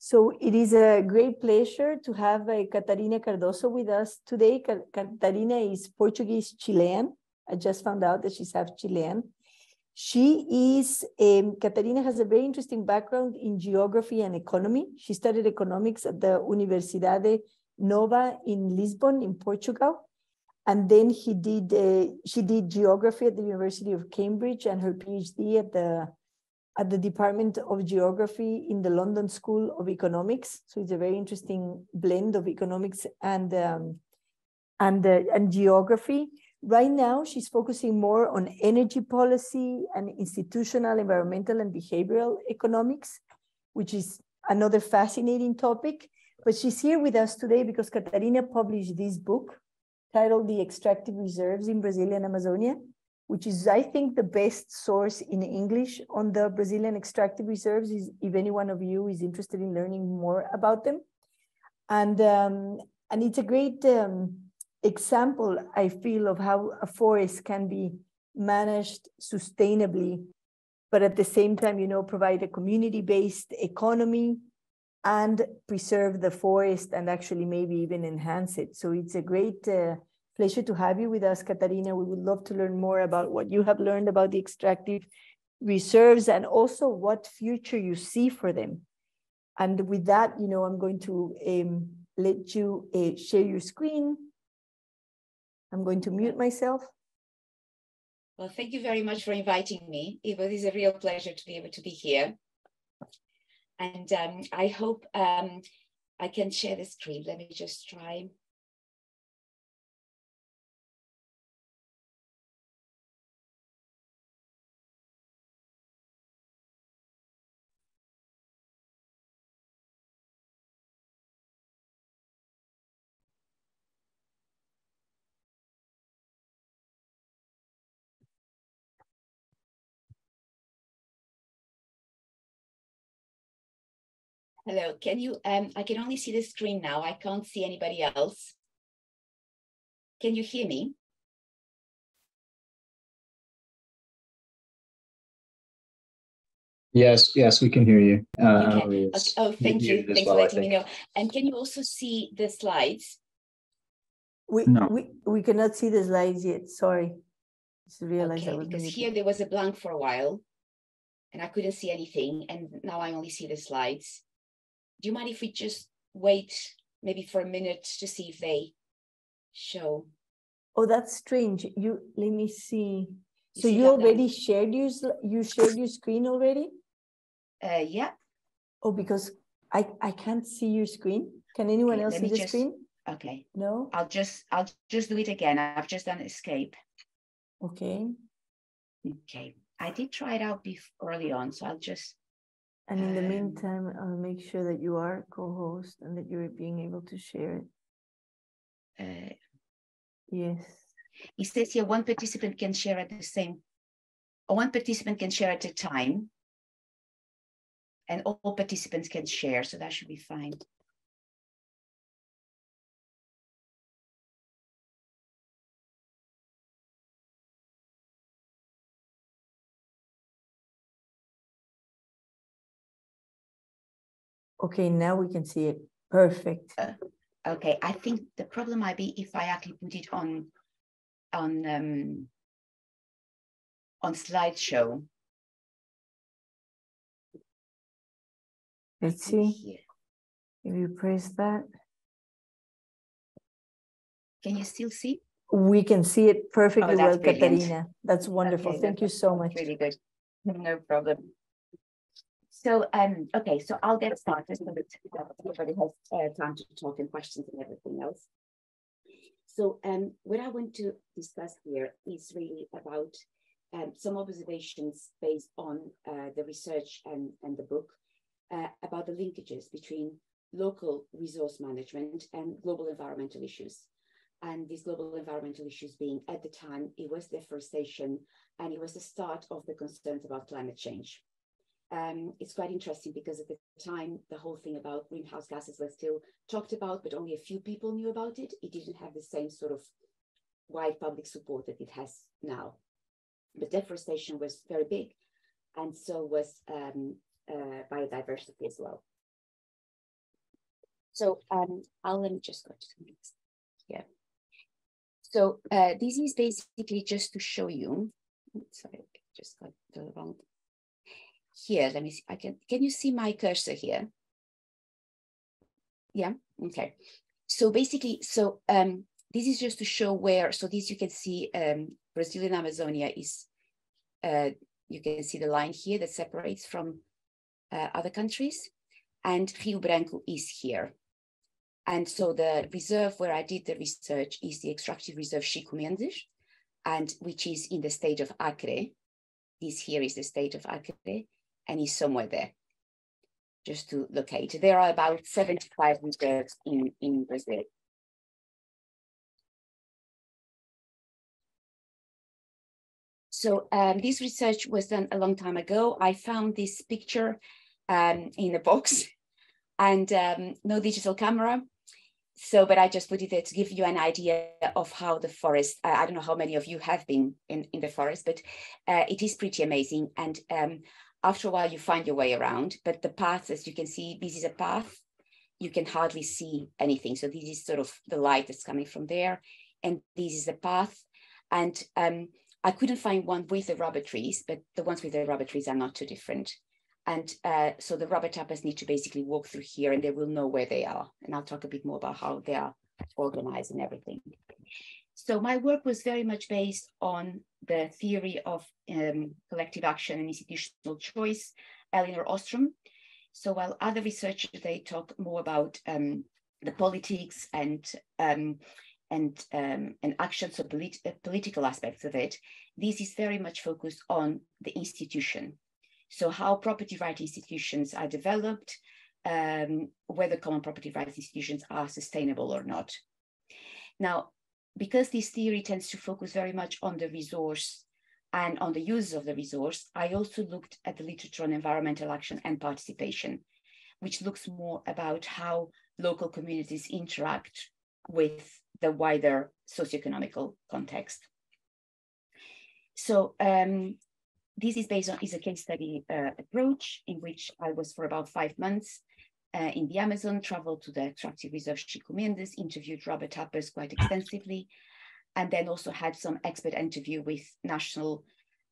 So it is a great pleasure to have uh, Catarina Cardoso with us today. Catarina is Portuguese Chilean. I just found out that she's half Chilean. She is, um, Catarina has a very interesting background in geography and economy. She studied economics at the Universidade Nova in Lisbon, in Portugal. And then he did, uh, she did geography at the University of Cambridge and her PhD at the at the Department of Geography in the London School of Economics. So it's a very interesting blend of economics and um, and uh, and geography. Right now, she's focusing more on energy policy and institutional, environmental, and behavioral economics, which is another fascinating topic. But she's here with us today because Catarina published this book titled The Extractive Reserves in Brazilian Amazonia, which is, I think, the best source in English on the Brazilian extractive reserves, is if any one of you is interested in learning more about them. And, um, and it's a great um, example, I feel, of how a forest can be managed sustainably, but at the same time, you know, provide a community-based economy and preserve the forest and actually maybe even enhance it. So it's a great uh, Pleasure to have you with us, Catarina. We would love to learn more about what you have learned about the extractive reserves and also what future you see for them. And with that, you know, I'm going to um, let you uh, share your screen. I'm going to mute myself. Well, thank you very much for inviting me. It was a real pleasure to be able to be here. And um, I hope um, I can share the screen. Let me just try. Hello, can you, um, I can only see the screen now. I can't see anybody else. Can you hear me? Yes, yes, we can hear you. Uh, okay. Oh, thank you. Thanks well, for letting me know. And can you also see the slides? We, no. we, we cannot see the slides yet. Sorry. Just realized okay, because here there was a blank for a while and I couldn't see anything. And now I only see the slides do you mind if we just wait maybe for a minute to see if they show? Oh, that's strange. You let me see. You so see you already shared your you shared your screen already? Uh, yeah. Oh, because I I can't see your screen. Can anyone okay, else see the just, screen? Okay. No. I'll just I'll just do it again. I've just done escape. Okay. Okay. I did try it out before early on, so I'll just and in the meantime, I'll make sure that you are co-host and that you're being able to share it. Uh, yes. It says here one participant can share at the same, or one participant can share at a time. And all participants can share, so that should be fine. Okay, now we can see it. Perfect. Uh, okay, I think the problem might be if I actually put it on on um, on slideshow. Let's see. Here. If you press that. Can you still see? We can see it perfectly oh, well, brilliant. Catarina. That's wonderful. Okay, Thank you so much. Really good. No problem. So, um, okay, so I'll get started so that everybody has uh, time to talk and questions and everything else. So, um, what I want to discuss here is really about um, some observations based on uh, the research and, and the book uh, about the linkages between local resource management and global environmental issues. And these global environmental issues being at the time, it was deforestation and it was the start of the concerns about climate change um, it's quite interesting because at the time, the whole thing about greenhouse gases was still talked about, but only a few people knew about it. It didn't have the same sort of wide public support that it has now. But deforestation was very big, and so was um, uh, biodiversity as well. So um, I'll let me just go to the next. Yeah. So uh, this is basically just to show you. Sorry, just got the wrong. Here, let me see. I can. Can you see my cursor here? Yeah. Okay. So basically, so um, this is just to show where. So this you can see um, Brazilian Amazonia is. Uh, you can see the line here that separates from uh, other countries, and Rio Branco is here. And so the reserve where I did the research is the extractive reserve Chico Mendes, and which is in the state of Acre. This here is the state of Acre, and somewhere there, just to locate. There are about 75 reserves in, in Brazil. So um, this research was done a long time ago. I found this picture um, in a box and um, no digital camera so, but I just put it there to give you an idea of how the forest, uh, I don't know how many of you have been in, in the forest, but uh, it is pretty amazing. And um, after a while, you find your way around. But the path, as you can see, this is a path. You can hardly see anything. So this is sort of the light that's coming from there. And this is the path. And um, I couldn't find one with the rubber trees, but the ones with the rubber trees are not too different. And uh, so the rubber tappers need to basically walk through here and they will know where they are. And I'll talk a bit more about how they are organized and everything. So my work was very much based on the theory of um, collective action and institutional choice, Elinor Ostrom. So while other researchers, they talk more about um, the politics and um, and um, and actions, so polit political aspects of it, this is very much focused on the institution. So how property right institutions are developed, um, whether common property rights institutions are sustainable or not. Now, because this theory tends to focus very much on the resource and on the use of the resource, I also looked at the literature on environmental action and participation, which looks more about how local communities interact with the wider socioeconomical context. So um, this is based on is a case study uh, approach in which I was for about five months uh, in the Amazon, traveled to the extractive reserve Chico Mendes, interviewed rubber tappers quite extensively, and then also had some expert interview with national,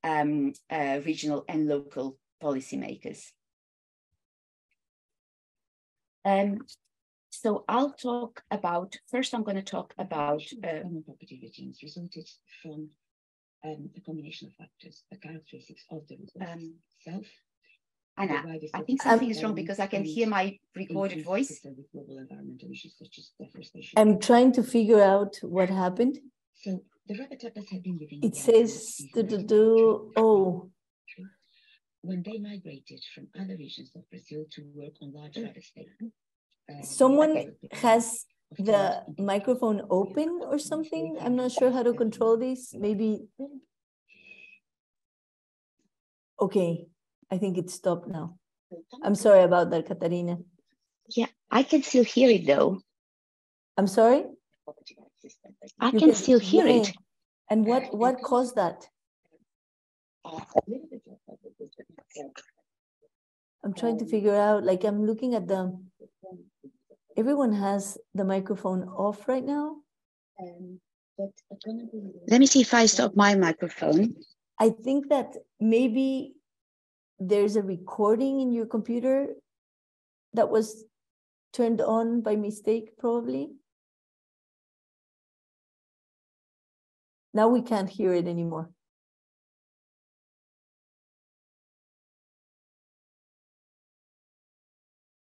um, uh, regional and local policymakers. Um, so I'll talk about, first I'm going to talk about uh, property regimes resulted from um, a combination of factors, the characteristics of the resource um, itself. Anna, I think something is wrong because I can hear my recorded voice. I'm trying to figure out what happened. So the rubber tappers have been living. It says do do do. Oh. When they migrated from other regions of Brazil to work on large rubber estates. Um, Someone has the microphone open or something? I'm not sure how to control this. Maybe. Okay, I think it stopped now. I'm sorry about that, Catarina. Yeah, I can still hear it though. I'm sorry? I can, can, still hear yeah. it. And what, what caused that? I'm trying to figure out, like I'm looking at the everyone has the microphone off right now. Um, Let me see if I stop my microphone. I think that maybe there's a recording in your computer that was turned on by mistake, probably. Now we can't hear it anymore.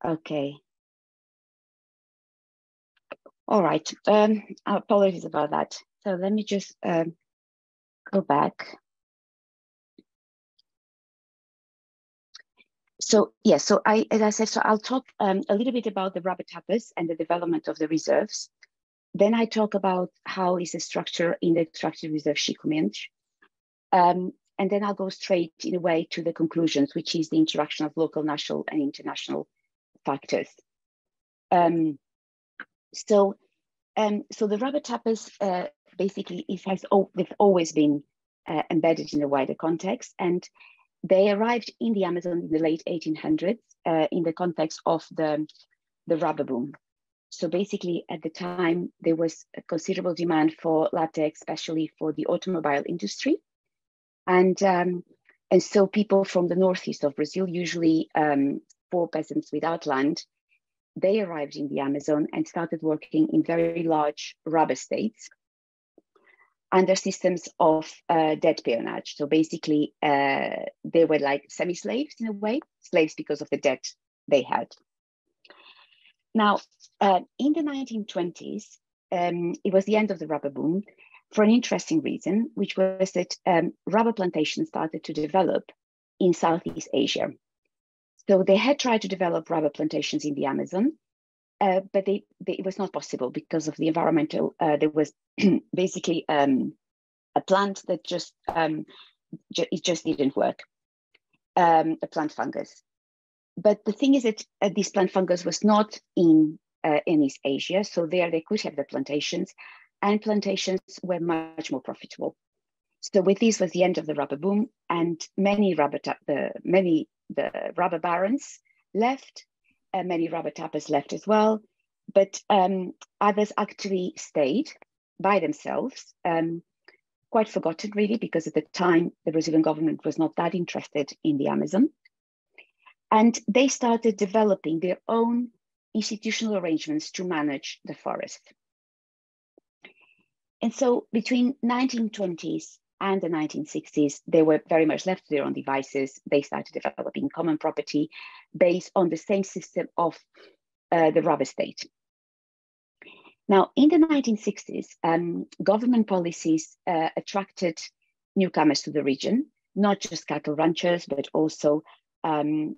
Okay. All right, um, apologies about that. So let me just um, go back. So yes, yeah, so I, as I said, so I'll talk um, a little bit about the rubber tappers and the development of the reserves. Then I talk about how is the structure in the extractive reserve Mendes. Um, and then I'll go straight in a way to the conclusions, which is the interaction of local, national, and international factors. Um, so, um, so the rubber tappers uh, basically it has they've always been uh, embedded in a wider context, and they arrived in the Amazon in the late 1800s uh, in the context of the the rubber boom. so basically, at the time, there was a considerable demand for latex, especially for the automobile industry. And, um, and so people from the northeast of Brazil, usually um, poor peasants without land, they arrived in the Amazon and started working in very large rubber estates under systems of uh, debt peonage. So basically, uh, they were like semi-slaves in a way, slaves because of the debt they had. Now, uh, in the 1920s, um, it was the end of the rubber boom for an interesting reason, which was that um, rubber plantations started to develop in Southeast Asia. So they had tried to develop rubber plantations in the Amazon, uh, but they, they, it was not possible because of the environmental. Uh, there was basically um, a plant that just um, ju it just didn't work. Um, a plant fungus, but the thing is that uh, this plant fungus was not in uh, in East Asia, so there they could have the plantations, and plantations were much more profitable. So with this was the end of the rubber boom, and many rubber the many the rubber barons left, uh, many rubber tappers left as well, but um, others actually stayed by themselves. Um, quite forgotten really because at the time the Brazilian government was not that interested in the Amazon. And they started developing their own institutional arrangements to manage the forest. And so between 1920s and the 1960s, they were very much left to their own devices. They started developing common property based on the same system of uh, the rubber state. Now, in the 1960s, um, government policies uh, attracted newcomers to the region, not just cattle ranchers, but also um,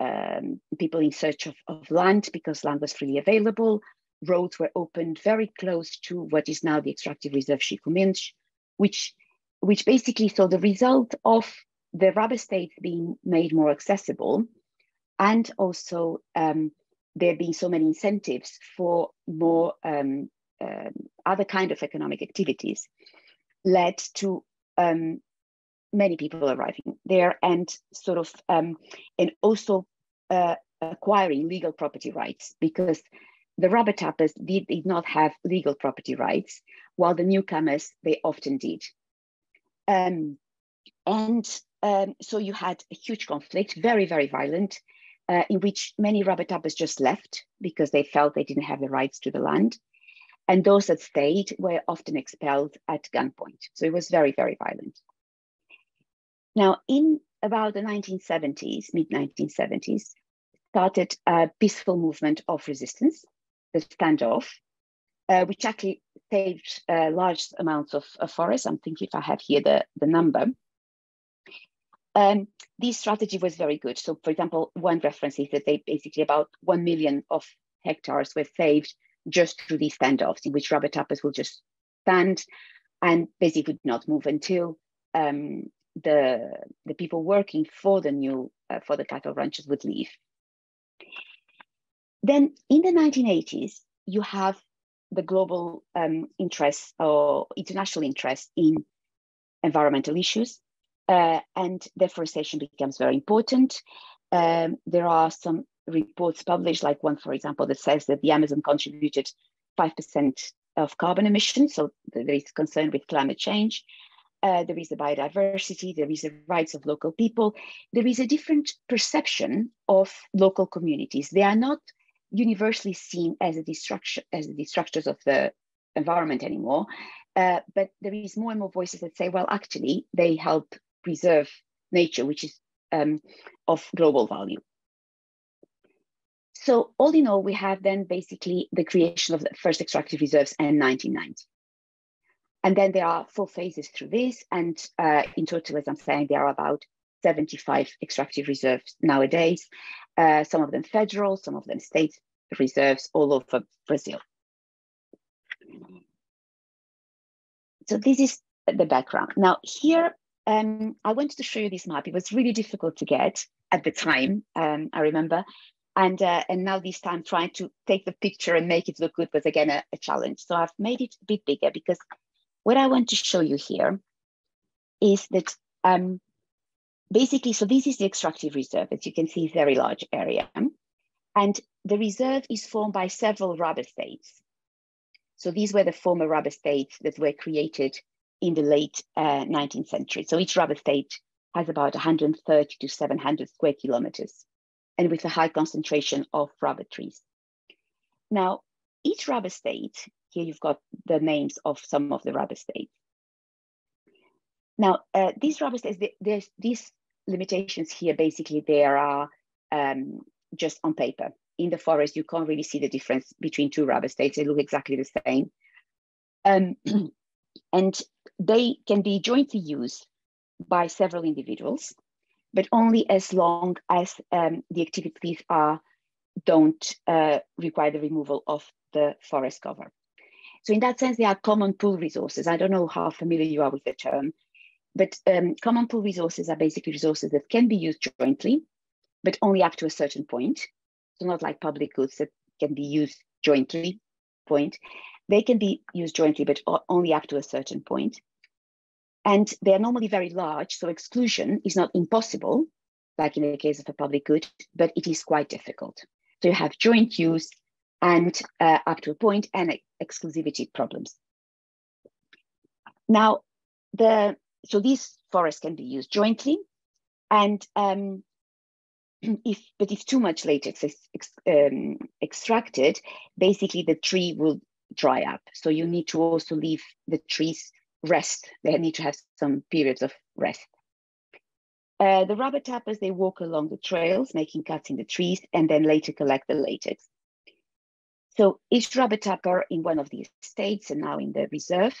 um, people in search of, of land because land was freely available. Roads were opened very close to what is now the extractive reserve Chico Mendes, which, which basically saw the result of the rubber states being made more accessible and also um, there being so many incentives for more um, uh, other kind of economic activities led to um, many people arriving there and sort of um, and also uh, acquiring legal property rights because the rubber tappers did, did not have legal property rights while the newcomers they often did um, and um, so you had a huge conflict very very violent uh, in which many tappers just left because they felt they didn't have the rights to the land. And those that stayed were often expelled at gunpoint. So it was very very violent. Now, in about the 1970s, mid 1970s, started a peaceful movement of resistance, the standoff, uh, which actually saved uh, large amounts of, of forest. I'm thinking if I have here the, the number. Um, this strategy was very good. So, for example, one reference is that they basically about 1 million of hectares were saved just through these standoffs, in which rubber tappers will just stand and basically would not move until um, the, the people working for the new, uh, for the cattle ranches would leave. Then in the 1980s, you have the global um, interest or international interest in environmental issues, uh, and deforestation becomes very important. Um, there are some reports published, like one, for example, that says that the Amazon contributed 5% of carbon emissions, so there is concern with climate change. Uh, there is the biodiversity, there is the rights of local people, there is a different perception of local communities. They are not universally seen as the destruction as the destructors of the environment anymore, uh, but there is more and more voices that say, well, actually, they help preserve nature, which is um, of global value. So all in all, we have then basically the creation of the first extractive reserves in 1990. And then there are four phases through this. And uh, in total, as I'm saying, there are about 75 extractive reserves nowadays, uh, some of them federal, some of them state reserves all over Brazil. So this is the background. Now here, um, I wanted to show you this map. It was really difficult to get at the time, um, I remember. And, uh, and now this time trying to take the picture and make it look good was again a, a challenge. So I've made it a bit bigger because what I want to show you here is that um, basically, so this is the extractive reserve. As you can see, very large area. And the reserve is formed by several rubber states. So these were the former rubber states that were created in the late uh, 19th century. So each rubber state has about 130 to 700 square kilometers and with a high concentration of rubber trees. Now, each rubber state, here you've got the names of some of the rubber states. Now, uh, these rubber states, there's these limitations here, basically there are um, just on paper. In the forest, you can't really see the difference between two rubber states. They look exactly the same. Um, and they can be jointly used by several individuals, but only as long as um, the activities are don't uh, require the removal of the forest cover. So in that sense, they are common pool resources. I don't know how familiar you are with the term, but um, common pool resources are basically resources that can be used jointly, but only up to a certain point. So not like public goods that can be used jointly, point. They can be used jointly, but only up to a certain point. And they are normally very large, so exclusion is not impossible, like in the case of a public good, but it is quite difficult. So you have joint use and uh, up to a point and exclusivity problems. Now, the so these forests can be used jointly, and um, if but if too much latex is ex, um, extracted, basically the tree will dry up. So you need to also leave the trees rest. They need to have some periods of rest. Uh, the rubber tappers, they walk along the trails, making cuts in the trees, and then later collect the latex. So each rubber tapper in one of these states and now in the reserve,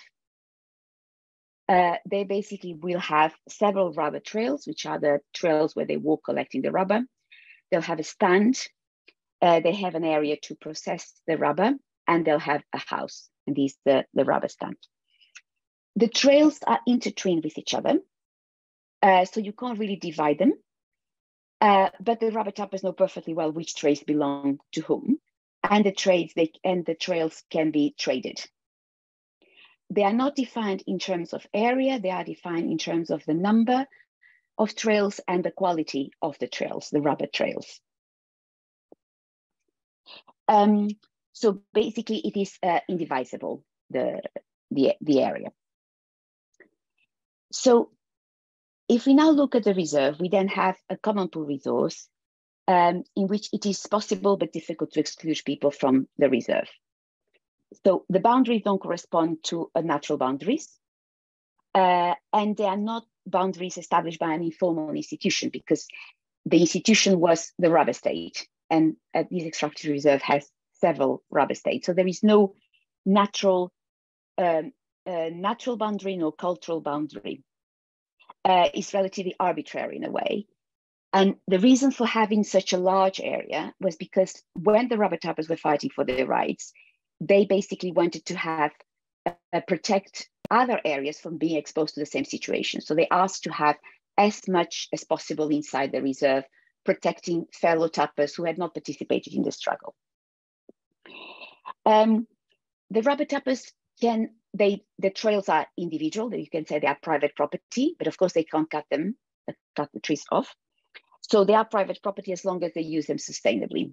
uh, they basically will have several rubber trails, which are the trails where they walk collecting the rubber. They'll have a stand. Uh, they have an area to process the rubber, and they'll have a house, and these the, the rubber stand. The trails are intertwined with each other, uh, so you can't really divide them. Uh, but the rubber tappers know perfectly well which trails belong to whom, and the trades they and the trails can be traded. They are not defined in terms of area; they are defined in terms of the number of trails and the quality of the trails, the rubber trails. Um, so basically, it is uh, indivisible the the the area. So if we now look at the reserve, we then have a common pool resource um, in which it is possible but difficult to exclude people from the reserve. So the boundaries don't correspond to a natural boundaries, uh, and they are not boundaries established by an informal institution because the institution was the rubber state, and uh, this extractive reserve has several rubber states. So there is no natural um, uh, natural boundary, no cultural boundary. Uh, is relatively arbitrary in a way. And the reason for having such a large area was because when the rubber tappers were fighting for their rights, they basically wanted to have uh, protect other areas from being exposed to the same situation. So they asked to have as much as possible inside the reserve, protecting fellow tappers who had not participated in the struggle. Um, the rubber tappers can they the trails are individual you can say they are private property but of course they can't cut them cut the trees off so they are private property as long as they use them sustainably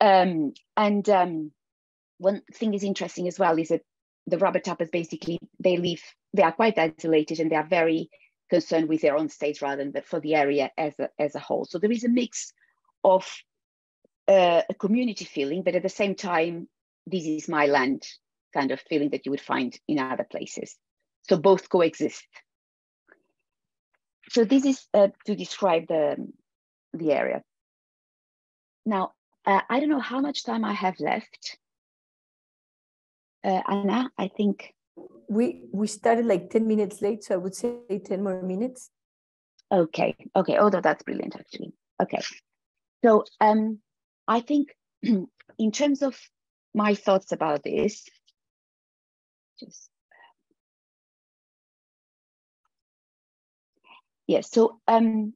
um, and um, one thing is interesting as well is that the rubber tappers basically they live they are quite isolated and they are very concerned with their own state rather than for the area as a, as a whole so there is a mix of uh, a community feeling but at the same time this is my land kind of feeling that you would find in other places. So both coexist. So this is uh, to describe the, the area. Now, uh, I don't know how much time I have left. Uh, Anna, I think. We, we started like 10 minutes late, so I would say 10 more minutes. Okay, okay, although that's brilliant actually. Okay, so um, I think in terms of my thoughts about this, just yes so um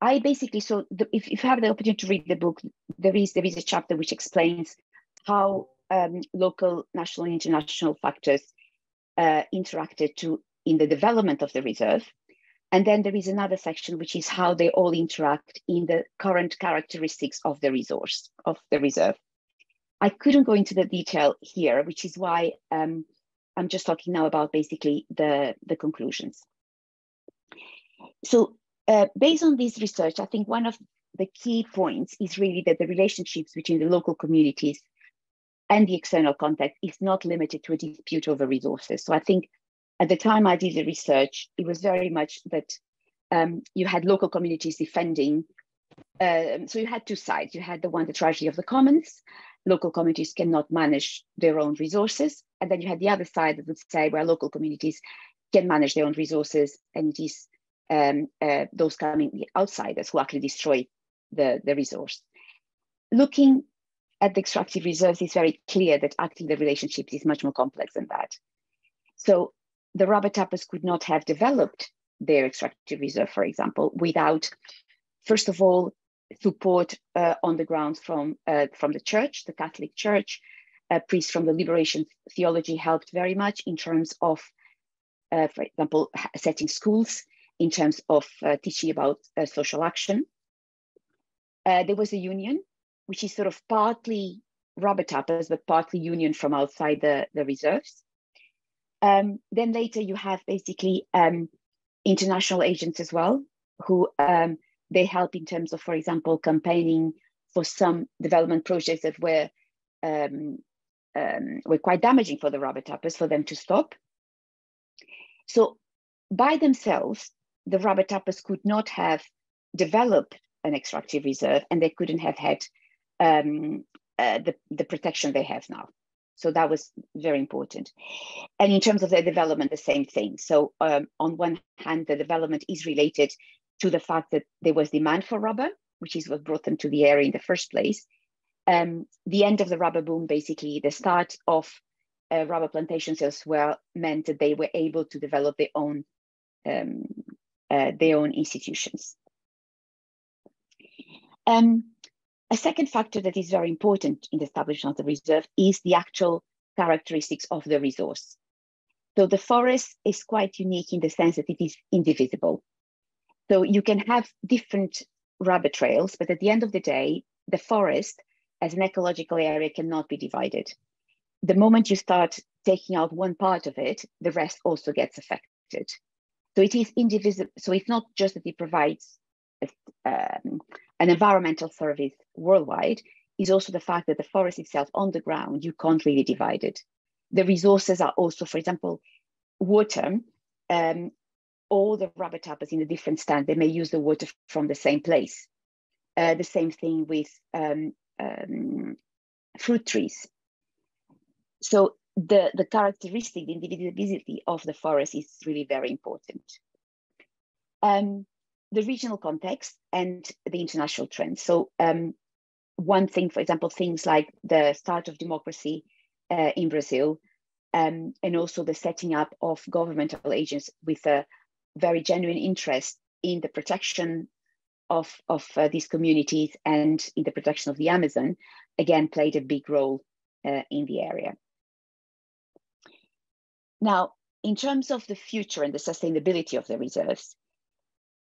i basically so the, if, if you have the opportunity to read the book there is there is a chapter which explains how um, local national and international factors uh, interacted to in the development of the reserve And then there is another section, which is how they all interact in the current characteristics of the resource, of the reserve. I couldn't go into the detail here, which is why um, I'm just talking now about basically the, the conclusions. So uh, based on this research, I think one of the key points is really that the relationships between the local communities and the external context is not limited to a dispute over resources. So I think at the time I did the research, it was very much that um, you had local communities defending. Um, so you had two sides. You had the one, the tragedy of the commons. Local communities cannot manage their own resources. And then you had the other side that would say, well, local communities can manage their own resources and it is um, uh, those coming the outsiders who actually destroy the, the resource. Looking at the extractive reserves, it's very clear that actually the relationship is much more complex than that. So the rubber tappers could not have developed their extractive reserve, for example, without, first of all, support uh, on the ground from, uh, from the church, the Catholic Church. Priests from the liberation theology helped very much in terms of, uh, for example, setting schools, in terms of uh, teaching about uh, social action. there was a union, which is sort of partly rubber tappers, but partly union from outside the, the reserves. Um, then later you have basically um, international agents as well, who um, they help in terms of, for example, campaigning for some development projects that were um, um, were quite damaging for the rubber tappers for them to stop. So by themselves, the rubber tappers could not have developed an extractive reserve and they couldn't have had um, uh, the, the protection they have now. So that was very important. And in terms of the development, the same thing. So um, on one hand, the development is related to the fact that there was demand for rubber, which is what brought them to the area in the first place. Um, the end of the rubber boom, basically the start of uh, rubber plantations as well, meant that they were able to develop their own um, uh, their own institutions. Um, a second factor that is very important in the establishment of the reserve is the actual characteristics of the resource. So the forest is quite unique in the sense that it is indivisible. So you can have different rubber trails, but at the end of the day, the forest as an ecological area cannot be divided. The moment you start taking out one part of it, the rest also gets affected. So it is indivisible. So it's not just that it provides um, an environmental service worldwide is also the fact that the forest itself on the ground, you can't really divide it. The resources are also, for example, water. Um, all the rubber tappers in a different stand, they may use the water from the same place. Uh, the same thing with um, um, fruit trees. So the, the characteristic, the indivisibility of the forest is really very important. Um, the regional context and the international trends. So um, one thing, for example, things like the start of democracy uh, in Brazil, um, and also the setting up of governmental agents with a very genuine interest in the protection of, of uh, these communities and in the protection of the Amazon, again, played a big role uh, in the area. Now, in terms of the future and the sustainability of the reserves,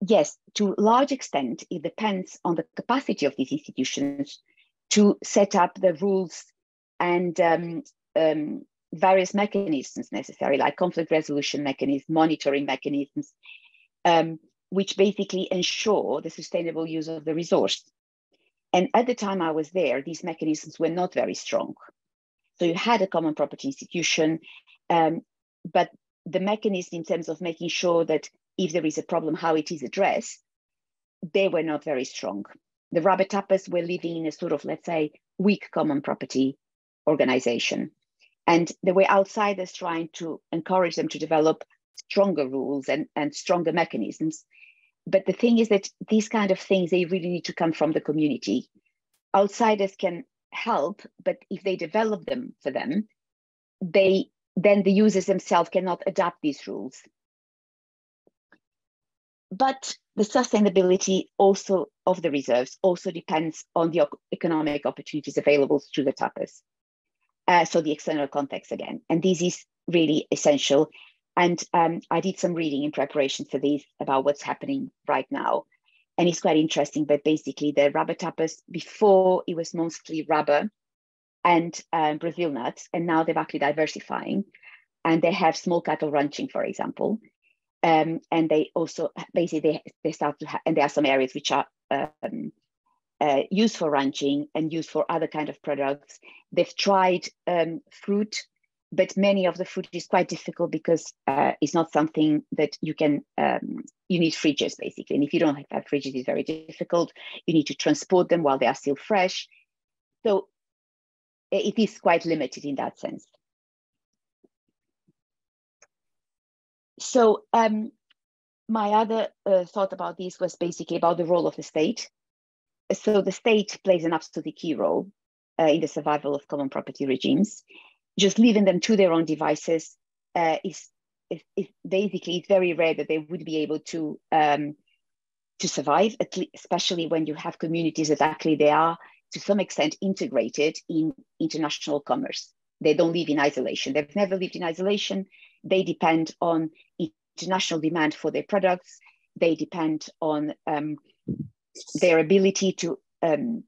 yes, to a large extent, it depends on the capacity of these institutions to set up the rules and um, um, various mechanisms necessary, like conflict resolution mechanisms, monitoring mechanisms, um, which basically ensure the sustainable use of the resource. And at the time I was there, these mechanisms were not very strong. So you had a common property institution, um, but the mechanism in terms of making sure that if there is a problem, how it is addressed, they were not very strong. The rubber tappers were living in a sort of, let's say, weak common property organization. And there were outsiders trying to encourage them to develop stronger rules and, and stronger mechanisms. But the thing is that these kind of things, they really need to come from the community. Outsiders can help, but if they develop them for them, they then the users themselves cannot adapt these rules. But the sustainability also of the reserves also depends on the economic opportunities available to the tappers. Uh, so the external context again, and this is really essential. and um, I did some reading in preparation for this about what's happening right now. And it's quite interesting, but basically the rubber tappers, before it was mostly rubber and um, Brazil nuts, and now they're actually diversifying. And they have small cattle ranching, for example. Um, and they also basically they, they start to have, and there are some areas which are um, uh, used for ranching and used for other kind of products. They've tried um, fruit but many of the fruit is quite difficult because uh, it's not something that you can um, you need fridges basically and if you don't have fridges it's very difficult you need to transport them while they are still fresh so it is quite limited in that sense. So um, my other uh, thought about this was basically about the role of the state. So the state plays an absolutely key role uh, in the survival of common property regimes. Just leaving them to their own devices uh, is, is, is, basically it's very rare that they would be able to um, to survive, especially when you have communities that actually they are to some extent integrated in international commerce. They don't live in isolation. They've never lived in isolation. They depend on international demand for their products. They depend on um, their ability to um,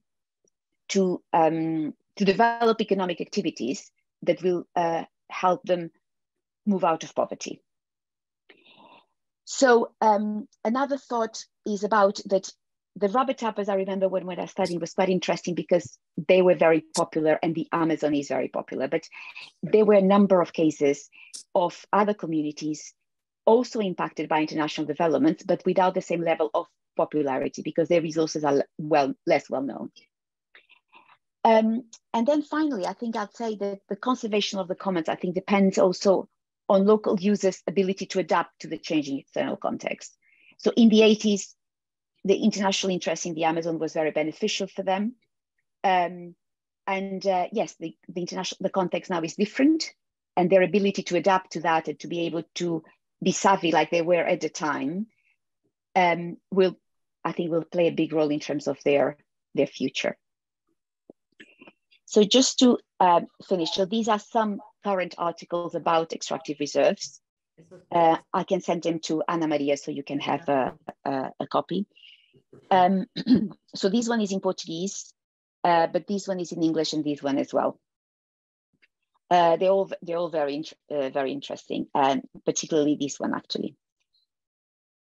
to um, to develop economic activities that will uh, help them move out of poverty. So um, another thought is about that the rubber tappers, I remember when, when I studied was quite interesting because they were very popular and the Amazon is very popular, but there were a number of cases of other communities also impacted by international developments, but without the same level of popularity because their resources are well less well known. Um, and then finally, I think I'd say that the conservation of the commons, I think, depends also on local users' ability to adapt to the changing external context. So in the 80s, the international interest in the Amazon was very beneficial for them. Um, and uh, yes, the, the international the context now is different, and their ability to adapt to that and to be able to be savvy like they were at the time um, will, I think, will play a big role in terms of their their future. So just to uh, finish, so these are some current articles about extractive reserves. Uh, I can send them to Ana Maria so you can have a, a, a copy. Um, so this one is in Portuguese, uh, but this one is in English and this one as well. Uh, they're all they're all very uh, very interesting, and particularly this one actually.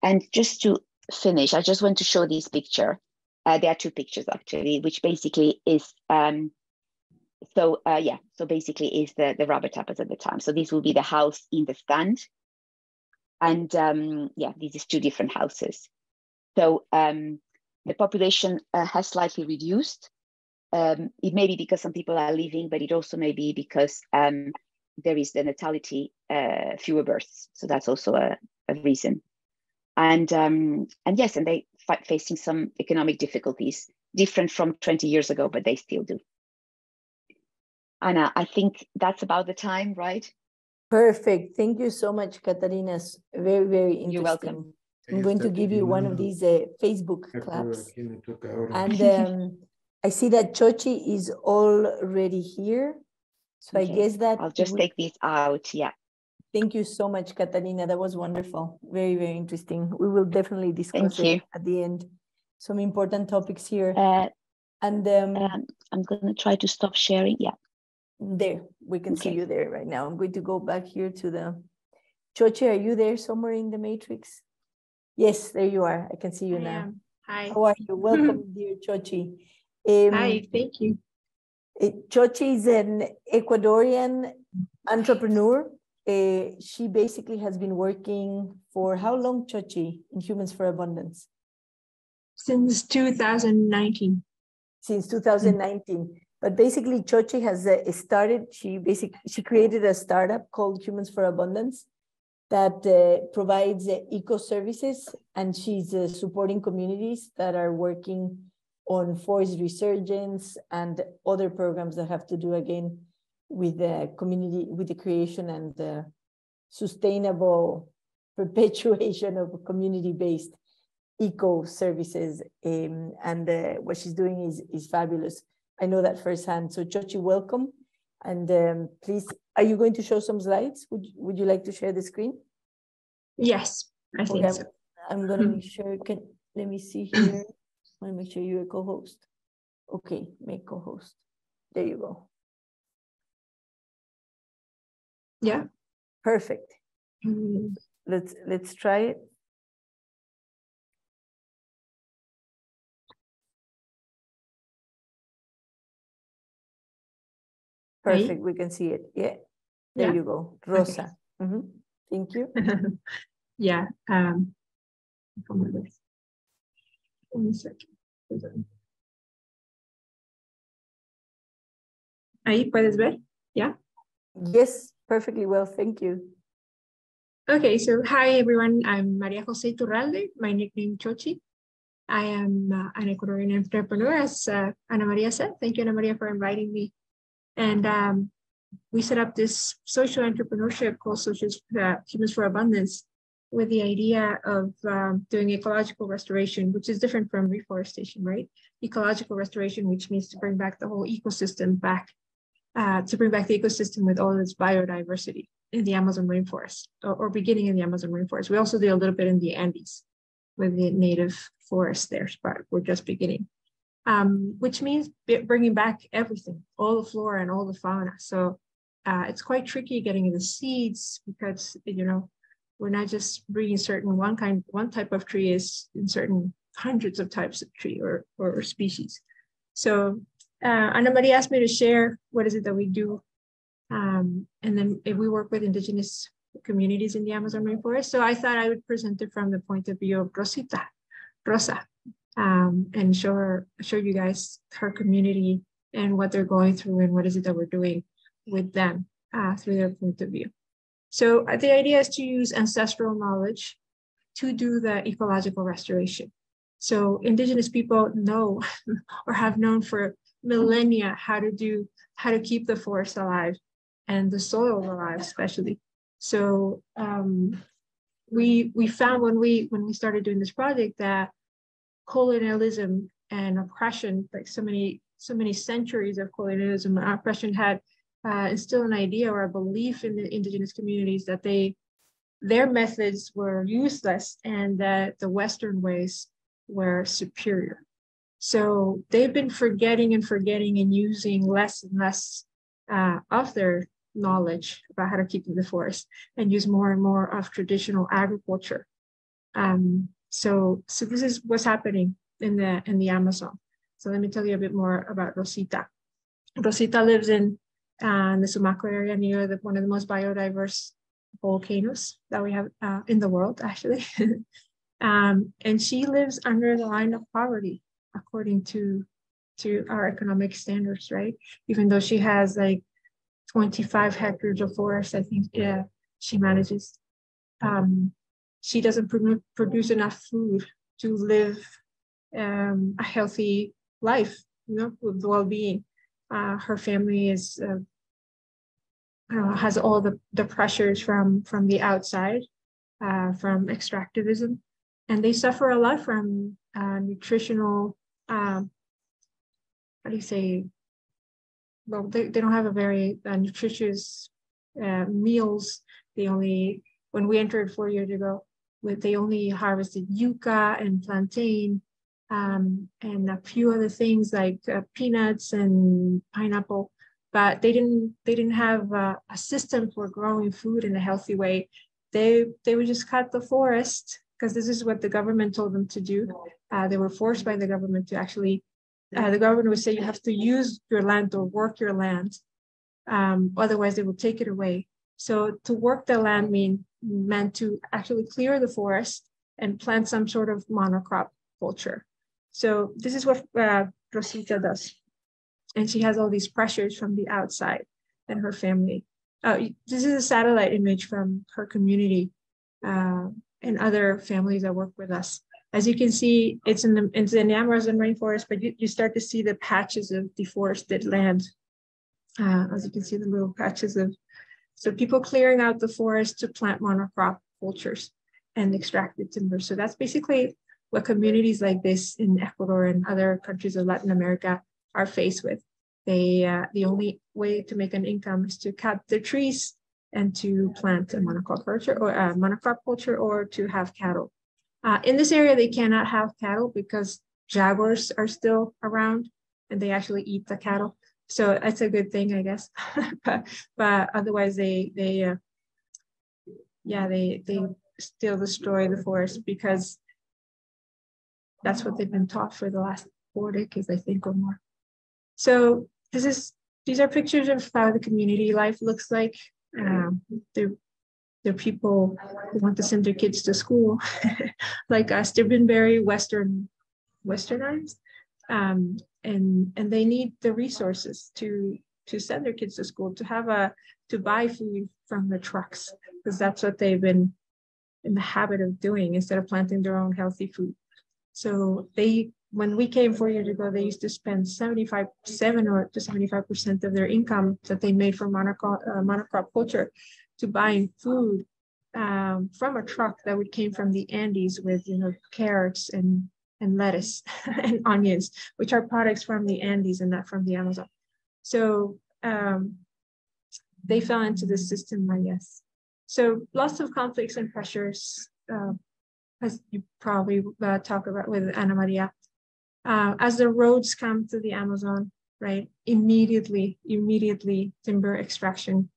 And just to finish, I just want to show this picture. Uh, there are two pictures actually, which basically is um, so uh, yeah, so basically is the, the rubber tappers at the time. So this will be the house in the stand. And um, yeah, this is two different houses. So um, the population uh, has slightly reduced. Um, it may be because some people are leaving, but it also may be because um, there is the natality, uh, fewer births. So that's also a, a reason. And um, and yes, and they are facing some economic difficulties, different from 20 years ago, but they still do. Anna, I think that's about the time, right? Perfect. Thank you so much, Catarina. Very, very interesting. You're welcome. I'm going to give you one of these uh, Facebook claps. And um, I see that Chochi is already here. So okay. I guess that I'll just we... take these out. Yeah. Thank you so much, Catarina. That was wonderful. Very, very interesting. We will definitely discuss Thank it you. at the end. Some important topics here. Uh, and um, um, I'm going to try to stop sharing. Yeah. There, we can okay. see you there right now. I'm going to go back here to the Chochi. Are you there somewhere in the matrix? Yes, there you are. I can see you I now. Am. Hi. How are you? Welcome, dear Chochi. Um, Hi, thank you. Eh, Chochi is an Ecuadorian entrepreneur. Uh, she basically has been working for how long, Chochi, in Humans for Abundance? Since 2019. Since 2019. But basically, Chochi has uh, started, she basically, she created a startup called Humans for Abundance that uh, provides uh, eco services and she's uh, supporting communities that are working on forest resurgence and other programs that have to do again with the community, with the creation and the sustainable perpetuation of community-based eco services. Um, and uh, what she's doing is, is fabulous. I know that firsthand. So Chochi, welcome. And um, please, are you going to show some slides? Would, would you like to share the screen? Yes, I think Okay, so. I'm gonna Mhm. make sure, can, let me see here. I Want to make sure you're a co-host. Okay, make co-host. There you go. Yeah. Perfect. Mm, Let's, let's try it. Perfect, we can see it. Yeah, there Yeah. you go. Rosa. Mhm. Thank you. yeah. Um. Un second. Ahí puedes ver. Yeah? Yes, perfectly well, thank you. Okay, so hi everyone. I'm Maria Jose Turralde, my nickname Chochi. I am uh, an Ecuadorian entrepreneur, as uh, Ana Maria said. Thank you, Ana Maria, for inviting me. And um, we set up this social entrepreneurship called Socials, uh, Humans for Abundance with the idea of um, doing ecological restoration, which is different from reforestation, right? Ecological restoration, which means to bring back the whole ecosystem back, uh, to bring back the ecosystem with all its biodiversity in the Amazon rainforest or, or beginning in the Amazon rainforest. We also do a little bit in the Andes with the native forest there, but we're just beginning. Um, which means bringing back everything, all the flora and all the fauna. So uh, it's quite tricky getting the seeds because you know we're not just bringing certain one kind, one type of tree is in certain hundreds of types of tree or or, species. So uh, Maria asked me to share what is it that we do um, and then if we work with indigenous communities in the Amazon rainforest. So I thought I would present it from the point of view of Rosita, Rosa, um, and show her, show you guys her community and what they're going through and what is it that we're doing with them uh, through their point of view. So uh, the idea is to use ancestral knowledge to do the ecological restoration. So indigenous people know or have known for millennia how to do, how to keep the forest alive and the soil alive, especially. So um, we we found when we when we started doing this project that colonialism and oppression, like so many so many centuries of colonialism and oppression, had uh, instilled an idea or a belief in the indigenous communities that they their methods were useless and that the Western ways were superior. So they've been forgetting and forgetting and using less and less uh, of their knowledge about how to keep the forest and use more and more of traditional agriculture. Um, so, so this is what's happening in the in the Amazon. So let me tell you a bit more about Rosita. Rosita lives in, uh, the Sumaco area near the, one of the most biodiverse volcanoes that we have uh, in the world, actually. um, and she lives under the line of poverty, according to to our economic standards, right? Even though she has like 25 hectares of forest, I think yeah, she manages. Um, she doesn't pr- produce enough food to live um, a healthy life, you know, with well-being. Uh, her family is uh, uh, has all the, the pressures from from the outside, uh, from extractivism, and they suffer a lot from uh, nutritional. Um, how do you say? Well, they, they don't have a very uh, nutritious meals. They only when we entered four years ago, they only harvested yucca and plantain um, and a few other things like uh, peanuts and pineapple but they didn't they didn't have a system for growing food in a healthy way. They they would just cut the forest because this is what the government told them to do. Uh, they were forced by the government to actually uh, the government would say you have to use your land or work your land um, otherwise they will take it away so to work the land mean meant to actually clear the forest and plant some sort of monocrop culture so this is what uh, Rosita does and she has all these pressures from the outside and her family. Uh, this is a satellite image from her community uh, and other families that work with us. As you can see, it's in the, it's in the Amazon rainforest, but you, you start to see the patches of deforested land. Uh, as you can see, the little patches of, so people clearing out the forest to plant monocrop cultures and extracted timber. So that's basically what communities like this in Ecuador and other countries of Latin America are faced with. They uh, the only way to make an income is to cut the trees and to plant a monocrop culture or a monocrop culture or to have cattle. Uh, in this area, they cannot have cattle because jaguars are still around and they actually eat the cattle. So that's a good thing, I guess. but, but otherwise, they they uh, yeah they they still destroy the forest because that's what they've been taught for the last four decades, I think, or more. So this is these are pictures of how the community life looks like. Um, they're, they're people who want to send their kids to school, like us. They've been very Western, Westernized, um, and and they need the resources to to send their kids to school, to have a to buy food from the trucks, because that's what they've been in the habit of doing instead of planting their own healthy food. So they when we came four years ago, they used to spend 75, seven or to 75% of their income that they made from monocrop, uh, monocrop culture to buying food um, from a truck that would came from the Andes with, you know, carrots and, and lettuce and onions, which are products from the Andes and not from the Amazon. So um, they fell into the system, I guess. So lots of conflicts and pressures, uh, as you probably uh, talk about with Ana Maria uh, as the roads come to the Amazon, right, immediately, immediately timber extraction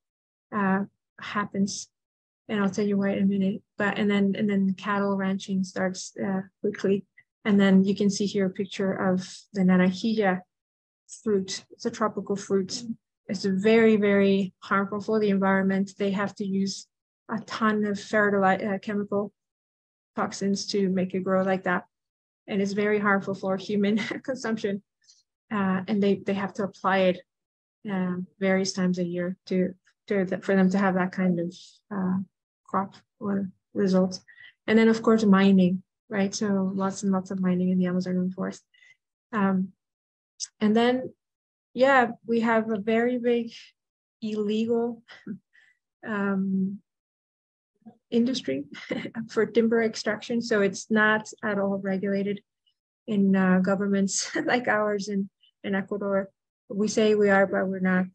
uh, happens. And I'll tell you why in a minute. But and then and then cattle ranching starts uh, quickly. And then you can see here a picture of the naranjilla fruit. It's a tropical fruit. It's very, very harmful for the environment. They have to use a ton of fertilizer, uh, chemical toxins to make it grow like that and it's very harmful for human consumption. Uh, and they, they have to apply it uh, various times a year to, to for them to have that kind of uh, crop or result. And then of course mining, right? So lots and lots of mining in the Amazon rainforest. Um, and then, yeah, we have a very big illegal um, industry for timber extraction. So it's not at all regulated in uh, governments like ours in, in Ecuador. We say we are, but we're not.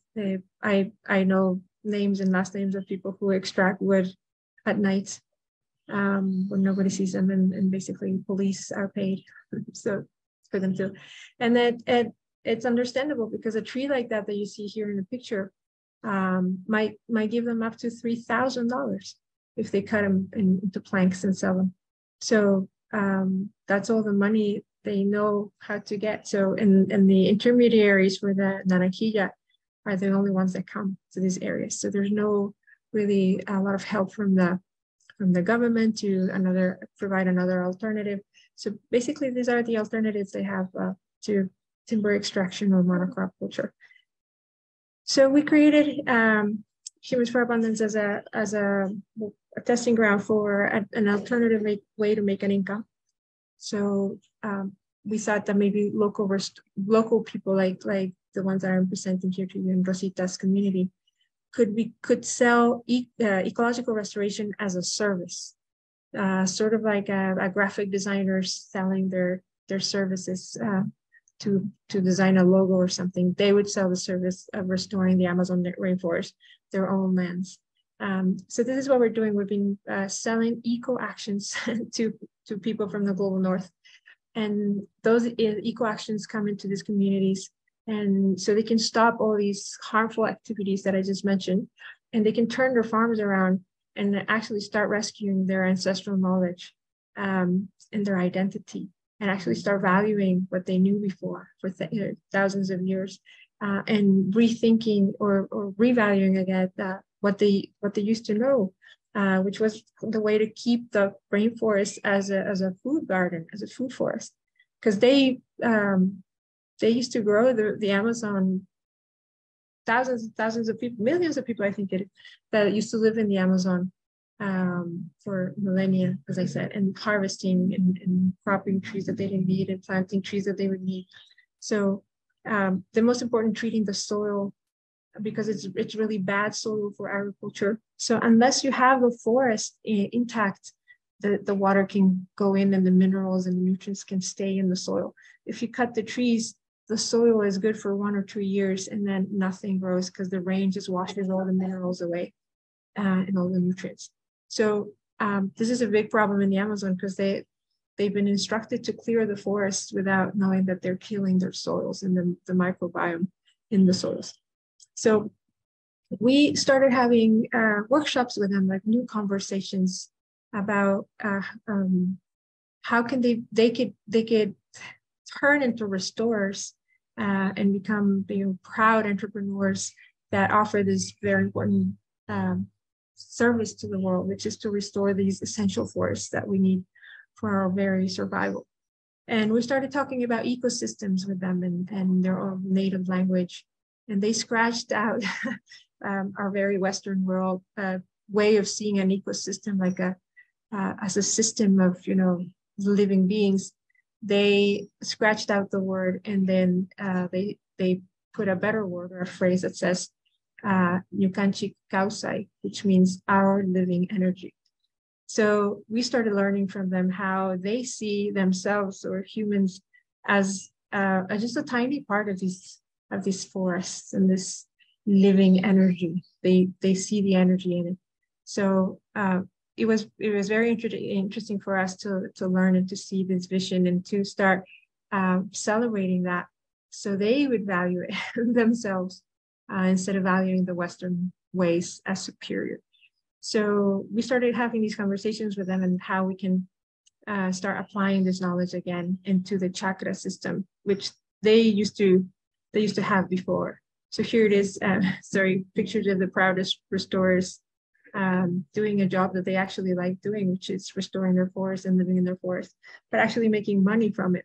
I, I know names and last names of people who extract wood at night um, when nobody sees them and, and basically police are paid so for them to. And that it, it's understandable because a tree like that that you see here in the picture um, might might give them up to three thousand dollars if they cut them in, into planks and sell them. So um, that's all the money they know how to get. So and, and the intermediaries for the Naranjilla are the only ones that come to these areas. So there's no really a lot of help from the from the government to another provide another alternative. So basically these are the alternatives they have uh, to timber extraction or monocrop culture. So we created um, Humans for Abundance as a as a a testing ground for a, an alternative way to make an income. So um, we thought that maybe local local people like like the ones that I'm presenting here to you in Rosita's community could we could sell e uh, ecological restoration as a service, uh, sort of like a, a, graphic designer selling their their services uh, to to design a logo or something. They would sell the service of restoring the Amazon rainforest, their own lands. Um, so this is what we're doing. We've been uh, selling eco actions to, to people from the global north. And those eco actions come into these communities. And so they can stop all these harmful activities that I just mentioned. And they can turn their farms around and actually start rescuing their ancestral knowledge um, and their identity and actually start valuing what they knew before for th thousands of years uh, and rethinking or, or revaluing again what they what they used to know, uh, which was the way to keep the rainforest as a as a food garden, as a food forest, because they um, they used to grow the, the Amazon. Thousands and thousands of people, millions of people, I think it that used to live in the Amazon um, for millennia, as I said, and harvesting and, and, cropping trees that they didn't need and planting trees that they would need. So um, the most important, treating the soil because it's it's really bad soil for agriculture. So unless you have a forest intact, the, the water can go in and the minerals and the nutrients can stay in the soil. If you cut the trees, the soil is good for one or two years and then nothing grows because the rain just washes all the minerals away. uh, and all the nutrients. So um, this is a big problem in the Amazon because they they've been instructed to clear the forests without knowing that they're killing their soils and the, the microbiome in the soils. So we started having uh, workshops with them, like new conversations about uh, um, how can they they could they could turn into restorers uh, and become you know, proud entrepreneurs that offer this very important um, service to the world, which is to restore these essential forests that we need for our very survival. And we started talking about ecosystems with them and, and their own native language. And they scratched out um, our very Western world uh, way of seeing an ecosystem like a uh, as a system of you know living beings. They scratched out the word and then uh, they they put a better word or a phrase that says uh, Kausai, which means our living energy. So we started learning from them how they see themselves or humans as uh, just a tiny part of these of these forests and this living energy. They they see the energy in it. So uh, it was it was very inter- interesting for us to to learn and to see this vision and to start uh, celebrating that, so they would value it themselves uh, instead of valuing the Western ways as superior. So we started having these conversations with them and how we can uh, start applying this knowledge again into the chakra system, which they used to they used to have before. So here it is, uh, sorry, pictures of the proudest restorers um, doing a job that they actually like doing, which is restoring their forest and living in their forest, but actually making money from it.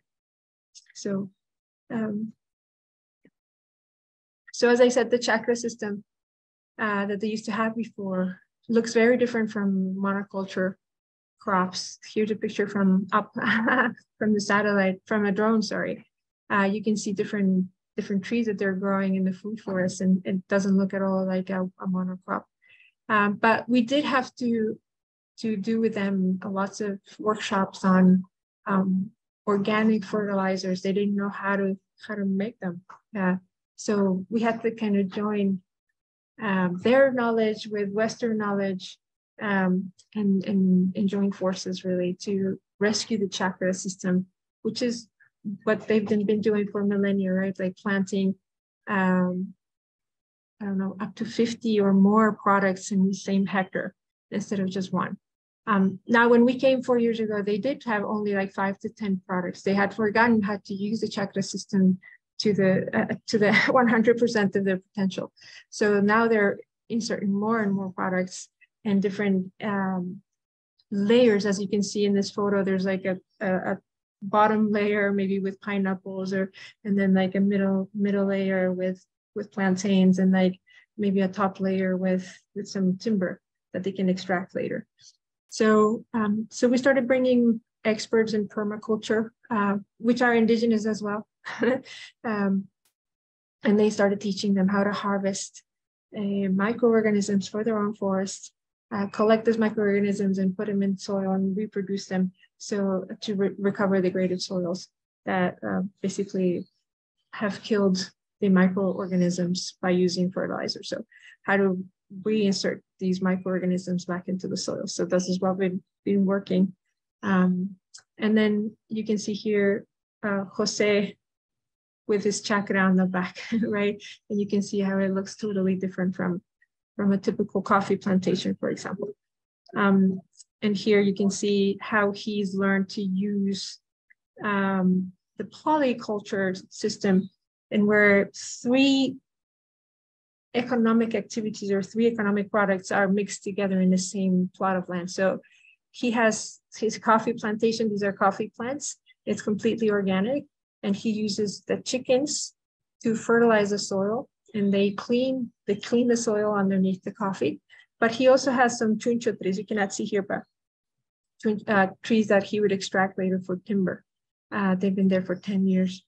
So um, so as I said, the chakra system uh, that they used to have before looks very different from monoculture crops. Here's a picture from up from the satellite, from a drone, sorry. Uh, you can see different different trees that they're growing in the food forest and it doesn't look at all like a, a monocrop. Um, but we did have to to do with them lots of workshops on um, organic fertilizers. They didn't know how to how to make them. So we had to kind of join um, their knowledge with Western knowledge um, and, and, and join forces really to rescue the chakra system, which is what they've been, been doing for millennia, right? Like planting, um, I don't know, up to 50 or more products in the same hectare instead of just one. Um, now, when we came four years ago, they did have only like five to 10 products. They had forgotten how to use the chakra system to the uh, to the 100% of their potential. So now they're inserting more and more products and different um, layers. As you can see in this photo, there's like a, a, a, bottom layer maybe with pineapples, or and then like a middle middle layer with with plantains, and like maybe a top layer with with some timber that they can extract later. So um, so we started bringing experts in permaculture, uh, which are indigenous as well. um, and they started teaching them how to harvest uh, microorganisms for their own forests, uh, collect those microorganisms and put them in soil and reproduce them so to re recover degraded soils that uh, basically have killed the microorganisms by using fertilizer. So how to reinsert these microorganisms back into the soil. So this is what we've been working. Um, and then you can see here, uh, Jose with his chakra on the back, right? And you can see how it looks totally different from, from a typical coffee plantation, for example. Um, and here you can see how he's learned to use um, the polyculture system and where three economic activities or three economic products are mixed together in the same plot of land. So he has his coffee plantation, these are coffee plants. It's completely organic and he uses the chickens to fertilize the soil and they clean they clean the soil underneath the coffee but he also has some chuncho trees you cannot see here but uh, trees that he would extract later for timber uh, they've been there for 10 years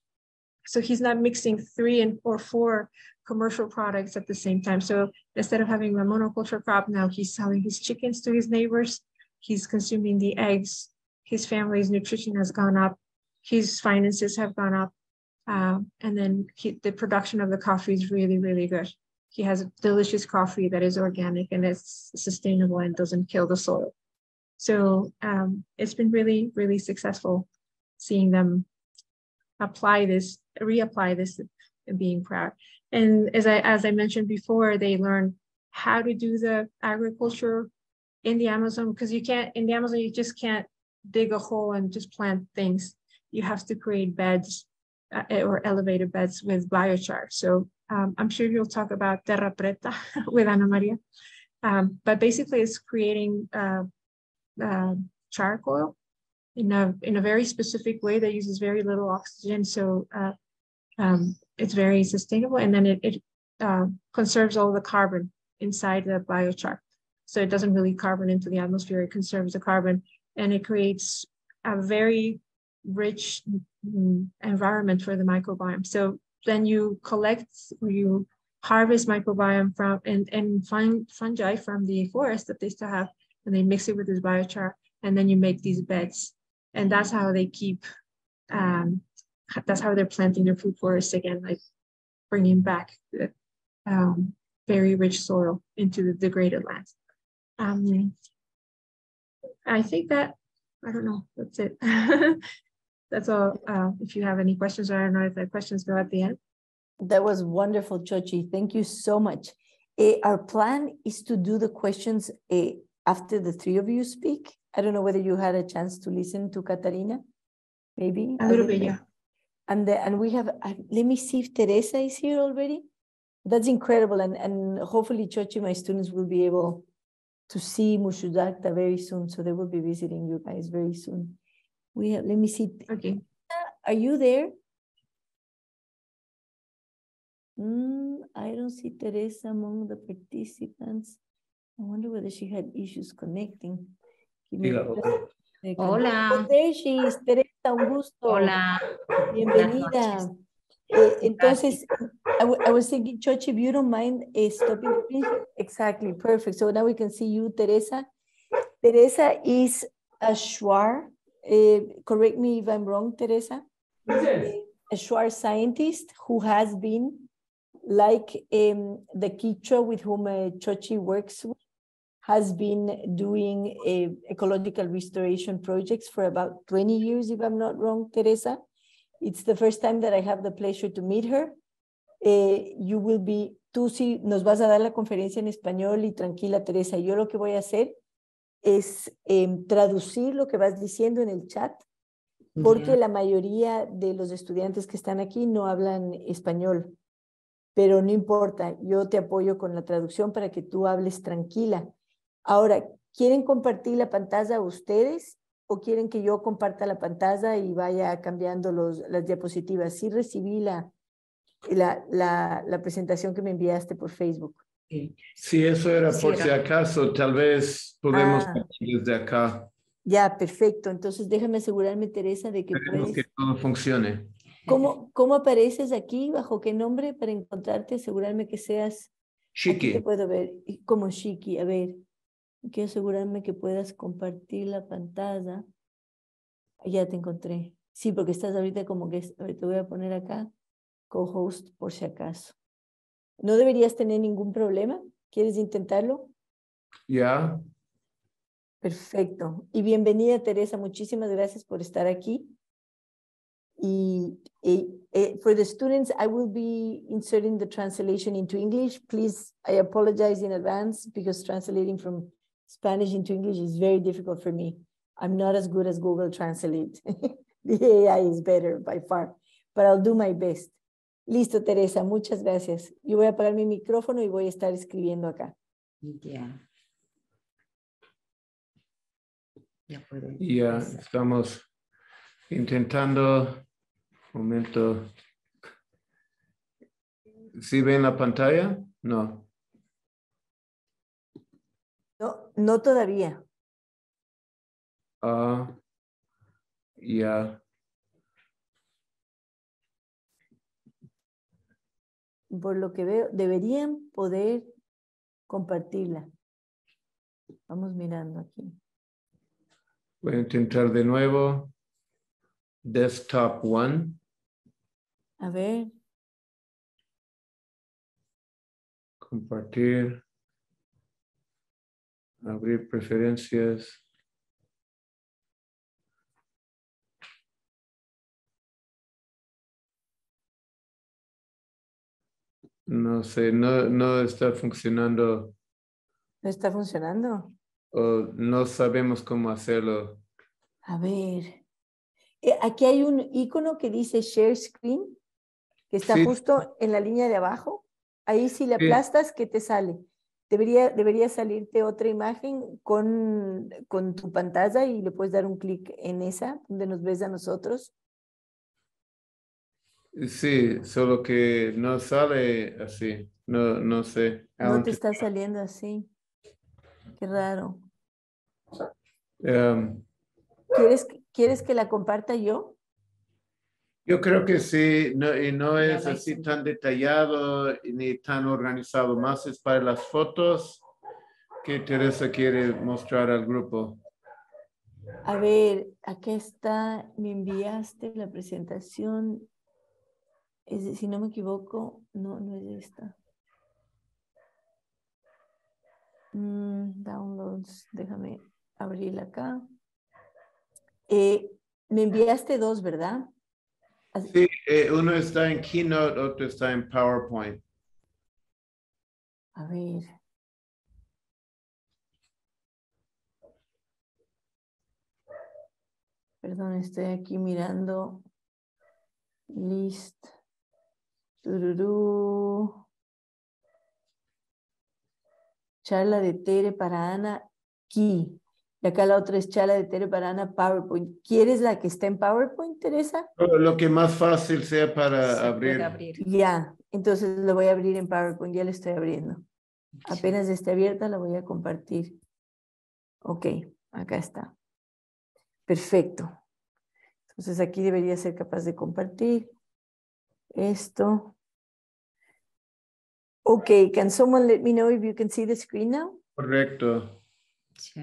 so he's not mixing three and or four commercial products at the same time so instead of having a monoculture crop now he's selling his chickens to his neighbors he's consuming the eggs his family's nutrition has gone up his finances have gone up. Um, and then he, the production of the coffee is really, really good. he has delicious coffee that is organic and it's sustainable and doesn't kill the soil. So um, it's been really, really successful seeing them apply this, reapply this being proud. And as I as I mentioned before, they learn how to do the agriculture in the Amazon because you can't in the Amazon you just can't dig a hole and just plant things. You have to create beds uh, or elevated beds with biochar. So um, I'm sure you'll talk about Terra Preta with Ana Maria. Um, but basically, it's creating uh, uh, charcoal in a in a very specific way that uses very little oxygen. So uh, um, it's very sustainable, and then it, it uh, conserves all the carbon inside the biochar. So it doesn't really carbon into the atmosphere. It conserves the carbon, and it creates a very rich mm, environment for the microbiome. So then you collect, you harvest microbiome from and and find fungi from the forest that they still have, and they mix it with this biochar, and then you make these beds, and that's how they keep. Um, that's how they're planting their food forests again, like bringing back the um, very rich soil into the degraded lands. Um, I think that I don't know. That's it. that's all. Uh, if you have any questions, I don't know if the questions go at the end. That was wonderful, Chochi. Thank you so much. Uh, our plan is to do the questions uh, after the three of you speak. I don't know whether you had a chance to listen to Catarina, maybe a little bit, yeah. And the, and we have. Uh, let me see if Teresa is here already. That's incredible, and and hopefully, Chochi, my students will be able to see Mushudakta very soon. So they will be visiting you guys very soon. We have, let me see. Okay. Are you there? Mm, I don't see Teresa among the participants. I wonder whether she had issues connecting. Hola. There she Teresa, un gusto. Hola. Bienvenida. Eh, entonces, I, I was thinking, Chochi, if you don't mind uh, stopping, please. Exactly, perfect. So now we can see you, Teresa. Teresa is a Shuar. Uh, correct me if I'm wrong, Teresa. Yes. A Shuar scientist who has been like um, the Quichua with whom uh, Chochi works with, has been doing uh, ecological restoration projects for about 20 years, if I'm not wrong, Teresa. It's the first time that I have the pleasure to meet her. Eh, you will be, tú sí nos vas a dar la conferencia en español y tranquila, Teresa. Yo lo que voy a hacer es eh, traducir lo que vas diciendo en el chat, porque la mayoría de los estudiantes que están aquí no hablan español. Pero no importa, yo te apoyo con la traducción para que tú hables tranquila. Ahora, ¿quieren compartir la pantalla ustedes o quieren que yo comparta la pantalla y vaya cambiando los, las diapositivas? Sí recibí la, la, la, la presentación que me enviaste por Facebook. Sí, eso era por si acaso, tal vez podemos ah, desde acá. Ya, perfecto. Entonces déjame asegurarme, Teresa, de que puedes... que todo funcione. ¿Cómo, ¿Cómo apareces aquí? ¿Bajo qué nombre para encontrarte? Asegurarme que seas... Shiki. Te puedo ver como Shiki. A ver, quiero asegurarme que puedas compartir la pantalla. Ya te encontré. Sí, porque estás ahorita como que... Te voy a poner acá co-host por si acaso. ¿No deberías tener ningún problema? ¿Quieres intentarlo? Ya. Yeah. Perfecto. Y bienvenida, Teresa. Muchísimas gracias por estar aquí. Y, y, y, for the students, I will be inserting the translation into English. Please, I apologize in advance because translating from Spanish into English is very difficult for me. I'm not as good as Google Translate. the AI is better by far, but I'll do my best. Listo, Teresa, muchas gracias. Yo voy a apagar mi micrófono y voy a estar escribiendo acá. Ya. Ya puedo. Ya estamos intentando. Momento. ¿Sí ven la pantalla? No. No, todavía. Ah, uh, ya. por lo que veo, deberían poder compartirla. Vamos mirando aquí. Voy a intentar de nuevo. Desktop one. A ver. Compartir. Abrir preferencias. No sé, no, no está funcionando ¿No está funcionando? o no sabemos cómo hacerlo. A ver. Eh, aquí hay un icono que dice Share Screen, que está Sí. justo en la línea de abajo. Ahí si le Sí. aplastas, ¿qué te sale? Debería, debería salirte otra imagen con, con tu pantalla y le puedes dar un clic en esa, donde nos ves a nosotros. Sí, solo que no sale así. No, no sé. No te está saliendo así. Qué raro. Em, ¿Quieres, ¿Quieres que la comparta yo? Yo creo que sí, no, y no es así tan detallado ni tan organizado, más es para las fotos que Teresa quiere mostrar al grupo. A ver, aquí está, me enviaste la presentación. Es si no me equivoco, no, no es esta. Mm, downloads, déjame abrirla acá. Eh, me enviaste dos, ¿verdad? Sí, eh, uno está en Keynote, otro está en PowerPoint. A ver. Perdón, estoy aquí mirando. List. Tururú. Charla de Tere para Ana. Key. Y acá la otra es charla de Tere para Ana PowerPoint. ¿Quieres la que está en PowerPoint, Teresa? Lo que más fácil sea Se para abrir. abrir. Ya, entonces lo voy a abrir en PowerPoint, ya lo estoy abriendo. Apenas esté abierta, la voy a compartir. Ok, acá está. Perfecto. Entonces aquí debería ser capaz de compartir esto. Ok, can someone let me know if you can see the screen now? Correcto.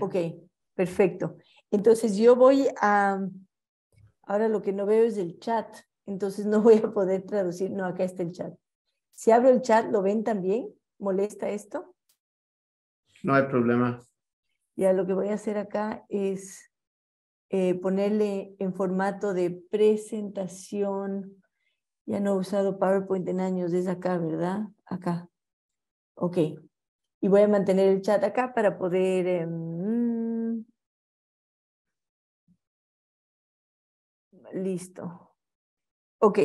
Ok, perfecto. Entonces yo voy a, ahora lo que no veo es el chat, entonces no voy a poder traducir, no, acá está el chat. Si abro el chat, ¿lo ven también? ¿Molesta esto? No hay problema. Ya lo que voy a hacer acá es eh, ponerle en formato de presentación. Ya no he usado PowerPoint en años, es acá, ¿verdad? Acá. Ok. Y voy a mantener el chat acá para poder... em, listo. Ok.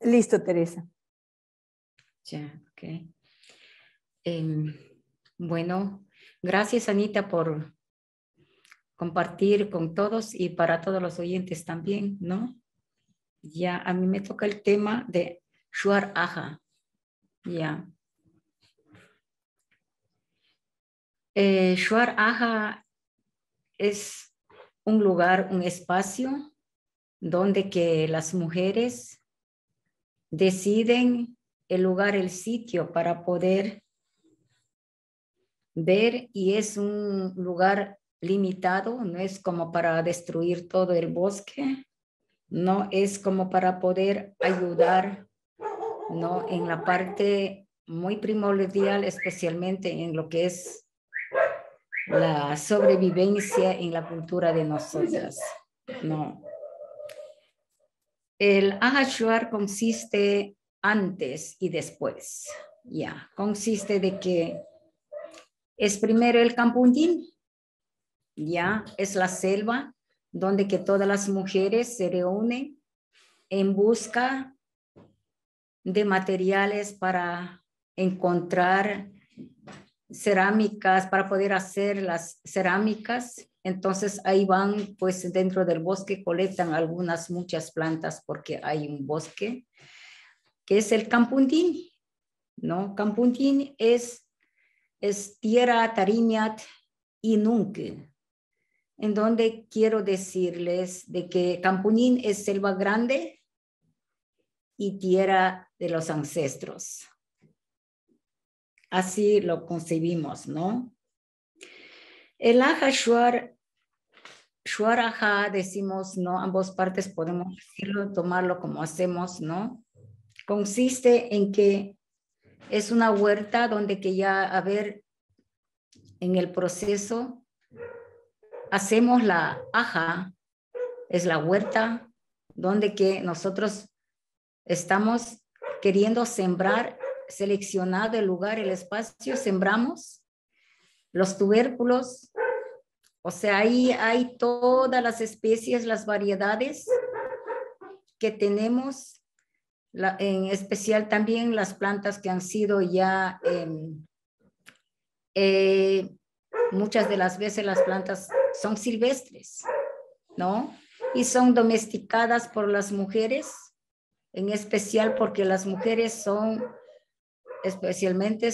Listo, Teresa. Ya, ok. Em, bueno, gracias Anita por compartir con todos y para todos los oyentes también, ¿no? Ya, a mí me toca el tema de Shuar Aja. Ya. Eh, Shuar Aja es un lugar, un espacio donde que las mujeres deciden el lugar, el sitio para poder ver y es un lugar limitado, no es como para destruir todo el bosque, no es como para poder ayudar, no en la parte muy primordial, especialmente en lo que es la sobrevivencia en la cultura de nosotras, no. El Ahashuar consiste antes y después. Ya, consiste de que es primero el Campundín, ya, es la selva donde que todas las mujeres se reúnen en busca de materiales para encontrar cerámicas, para poder hacer las cerámicas. Entonces ahí van, pues dentro del bosque colectan algunas, muchas plantas porque hay un bosque que es el Campundín, ¿no? Campundín es, es tierra tariñat y nunque, en donde quiero decirles de que Campundín es selva grande y tierra de los ancestros. Así lo concebimos, ¿no? El Aja Shuar, Shuar Aja, decimos, ¿no? Ambos partes podemos decirlo, tomarlo como hacemos, ¿no? consiste en que es una huerta donde que ya, a ver, en el proceso, hacemos la aja, es la huerta donde que nosotros estamos queriendo sembrar, seleccionar el lugar, el espacio, sembramos los tubérculos, o sea, ahí hay todas las especies, las variedades que tenemos, en especial también las plantas que han sido ya, em, eh, muchas de las veces las plantas son silvestres, ¿no? Y son domesticadas por las mujeres, en especial porque las mujeres son especialmente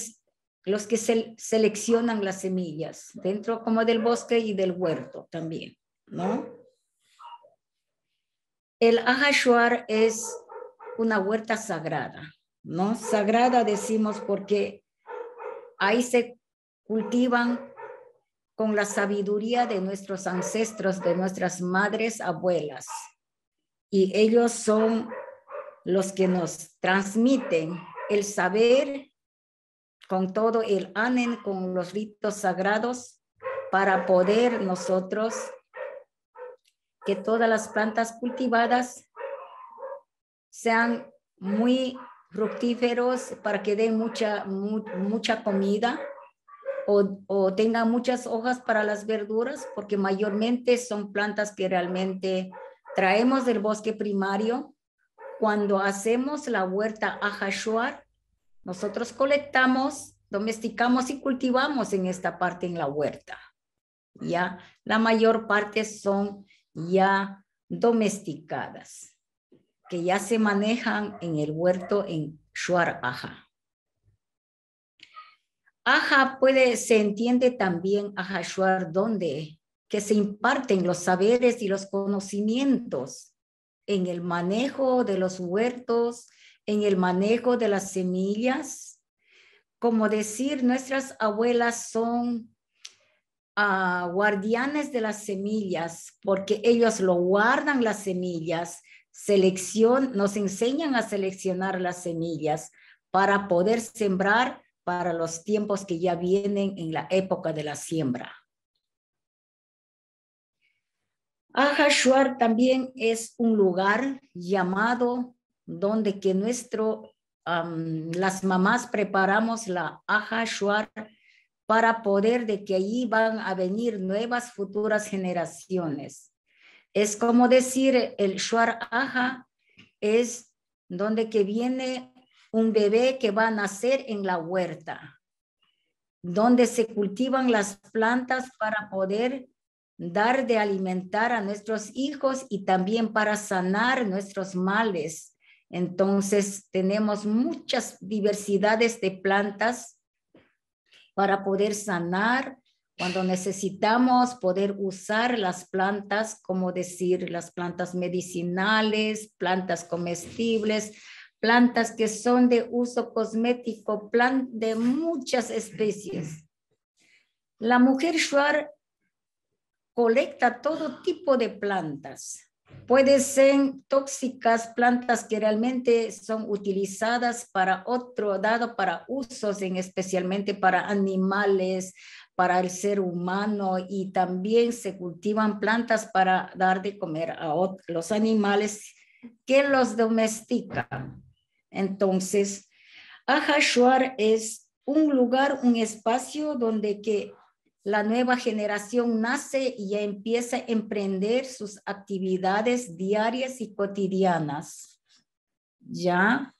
los que seleccionan las semillas dentro como del bosque y del huerto también, ¿no? El Ahashuar es una huerta sagrada, ¿no? Sagrada decimos porque ahí se cultivan con la sabiduría de nuestros ancestros, de nuestras madres, abuelas. Y ellos son los que nos transmiten el saber con todo el anen, con los ritos sagrados, para poder nosotros que todas las plantas cultivadas sean muy fructíferos para que den mucha, mucha comida o, o, tengan muchas hojas para las verduras, porque mayormente son plantas que realmente traemos del bosque primario. Cuando hacemos la huerta Ajashuar, nosotros colectamos, domesticamos y cultivamos en esta parte en la huerta. Ya, la mayor parte son ya domesticadas, que ya se manejan en el huerto en Shuar Aja. Aja puede, se entiende también Aja Shuar, donde que se imparten los saberes y los conocimientos en el manejo de los huertos, en el manejo de las semillas. Como decir, nuestras abuelas son uh, guardianes de las semillas porque ellos lo guardan las semillas, selección, nos enseñan a seleccionar las semillas para poder sembrar para los tiempos que ya vienen en la época de la siembra. Ahashuar también es un lugar llamado donde que nuestro, las mamás preparamos la aja shuar para poder de que allí van a venir nuevas futuras generaciones. Es como decir, el shuar aja es donde que viene un bebé que va a nacer en la huerta, donde se cultivan las plantas para poder dar de alimentar a nuestros hijos y también para sanar nuestros males entonces, tenemos muchas diversidades de plantas para poder sanar cuando necesitamos poder usar las plantas, como decir, las plantas medicinales, plantas comestibles, plantas que son de uso cosmético, plan de muchas especies. La mujer Shuar colecta todo tipo de plantas Pueden ser tóxicas plantas que realmente son utilizadas para otro dado, para usos en especialmente para animales, para el ser humano y también se cultivan plantas para dar de comer a los animales que los domestican. Entonces, Ahashuar es un lugar, un espacio donde que la nueva generación nace y ya empieza a emprender sus actividades diarias y cotidianas. Ya,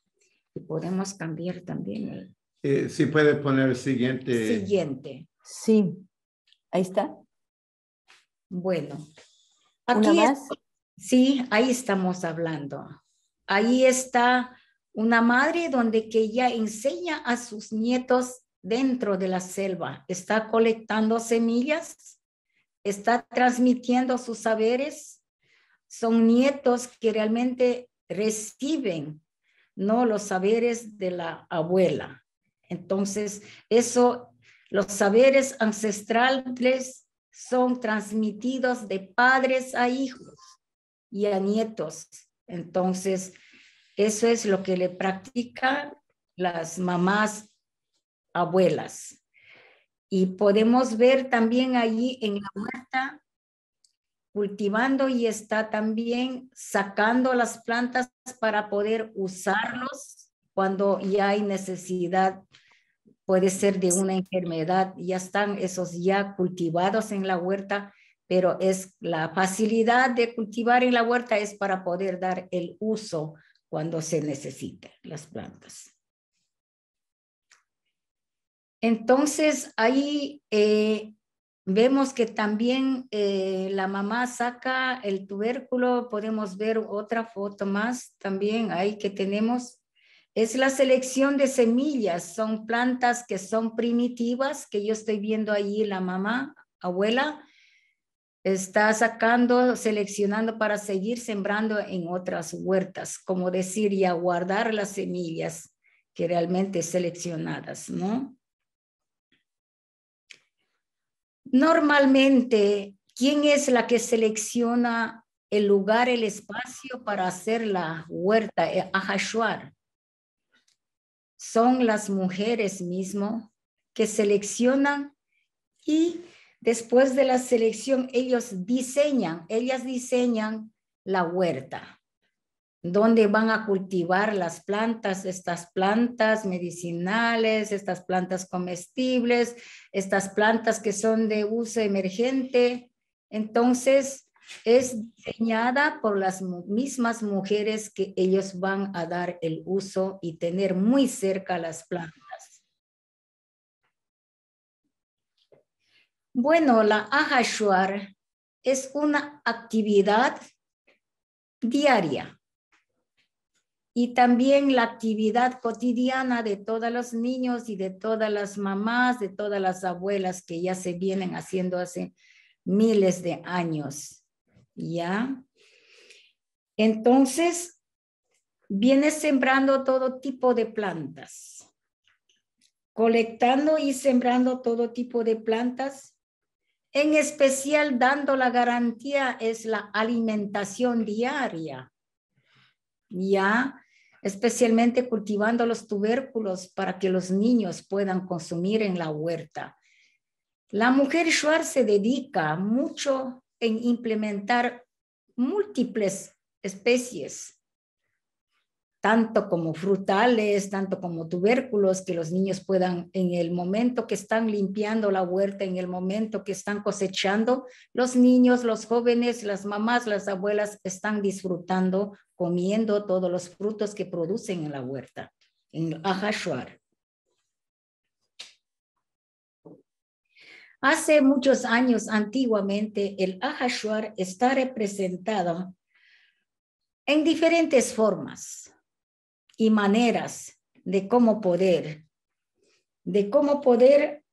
y podemos cambiar también. Eh, sí, puede poner el siguiente. Siguiente. Sí, ahí está. Bueno, aquí más? sí, ahí estamos hablando. Ahí está una madre donde que ella enseña a sus nietos dentro de la selva, está colectando semillas, está transmitiendo sus saberes, son nietos que realmente reciben no los saberes de la abuela. Entonces, eso, los saberes ancestrales son transmitidos de padres a hijos y a nietos. Entonces, eso es lo que le practica las mamás abuelas. Y podemos ver también allí en la huerta cultivando y está también sacando las plantas para poder usarlos cuando ya hay necesidad, puede ser de una enfermedad, ya están esos ya cultivados en la huerta, pero es la facilidad de cultivar en la huerta es para poder dar el uso cuando se necesite las plantas. Entonces, ahí eh, vemos que también eh, la mamá saca el tubérculo, podemos ver otra foto más también ahí que tenemos. Es la selección de semillas, son plantas que son primitivas, que yo estoy viendo ahí la mamá, abuela, está sacando, seleccionando para seguir sembrando en otras huertas, como decir, y guardar las semillas que realmente seleccionadas, ¿no? Normalmente, ¿quién es la que selecciona el lugar, el espacio para hacer la huerta, eh, Ahashuar? Son las mujeres mismo que seleccionan y después de la selección ellos diseñan, ellas diseñan la huerta donde van a cultivar las plantas, estas plantas medicinales, estas plantas comestibles, estas plantas que son de uso emergente. Entonces, es diseñada por las mismas mujeres que ellos van a dar el uso y tener muy cerca las plantas. Bueno, la Ahashuar es una actividad diaria y también la actividad cotidiana de todos los niños y de todas las mamás, de todas las abuelas que ya se vienen haciendo hace miles de años. ¿Ya? Entonces, viene sembrando todo tipo de plantas, colectando y sembrando todo tipo de plantas, en especial dando la garantía es la alimentación diaria ya especialmente cultivando los tubérculos para que los niños puedan consumir en la huerta. La mujer Shuar se dedica mucho en implementar múltiples especies tanto como frutales, tanto como tubérculos, que los niños puedan, en el momento que están limpiando la huerta, en el momento que están cosechando, los niños, los jóvenes, las mamás, las abuelas están disfrutando, comiendo todos los frutos que producen en la huerta, en Ahashuar. Hace muchos años, antiguamente, el Ahashuar está representado en diferentes formas y maneras de cómo poder, de cómo poder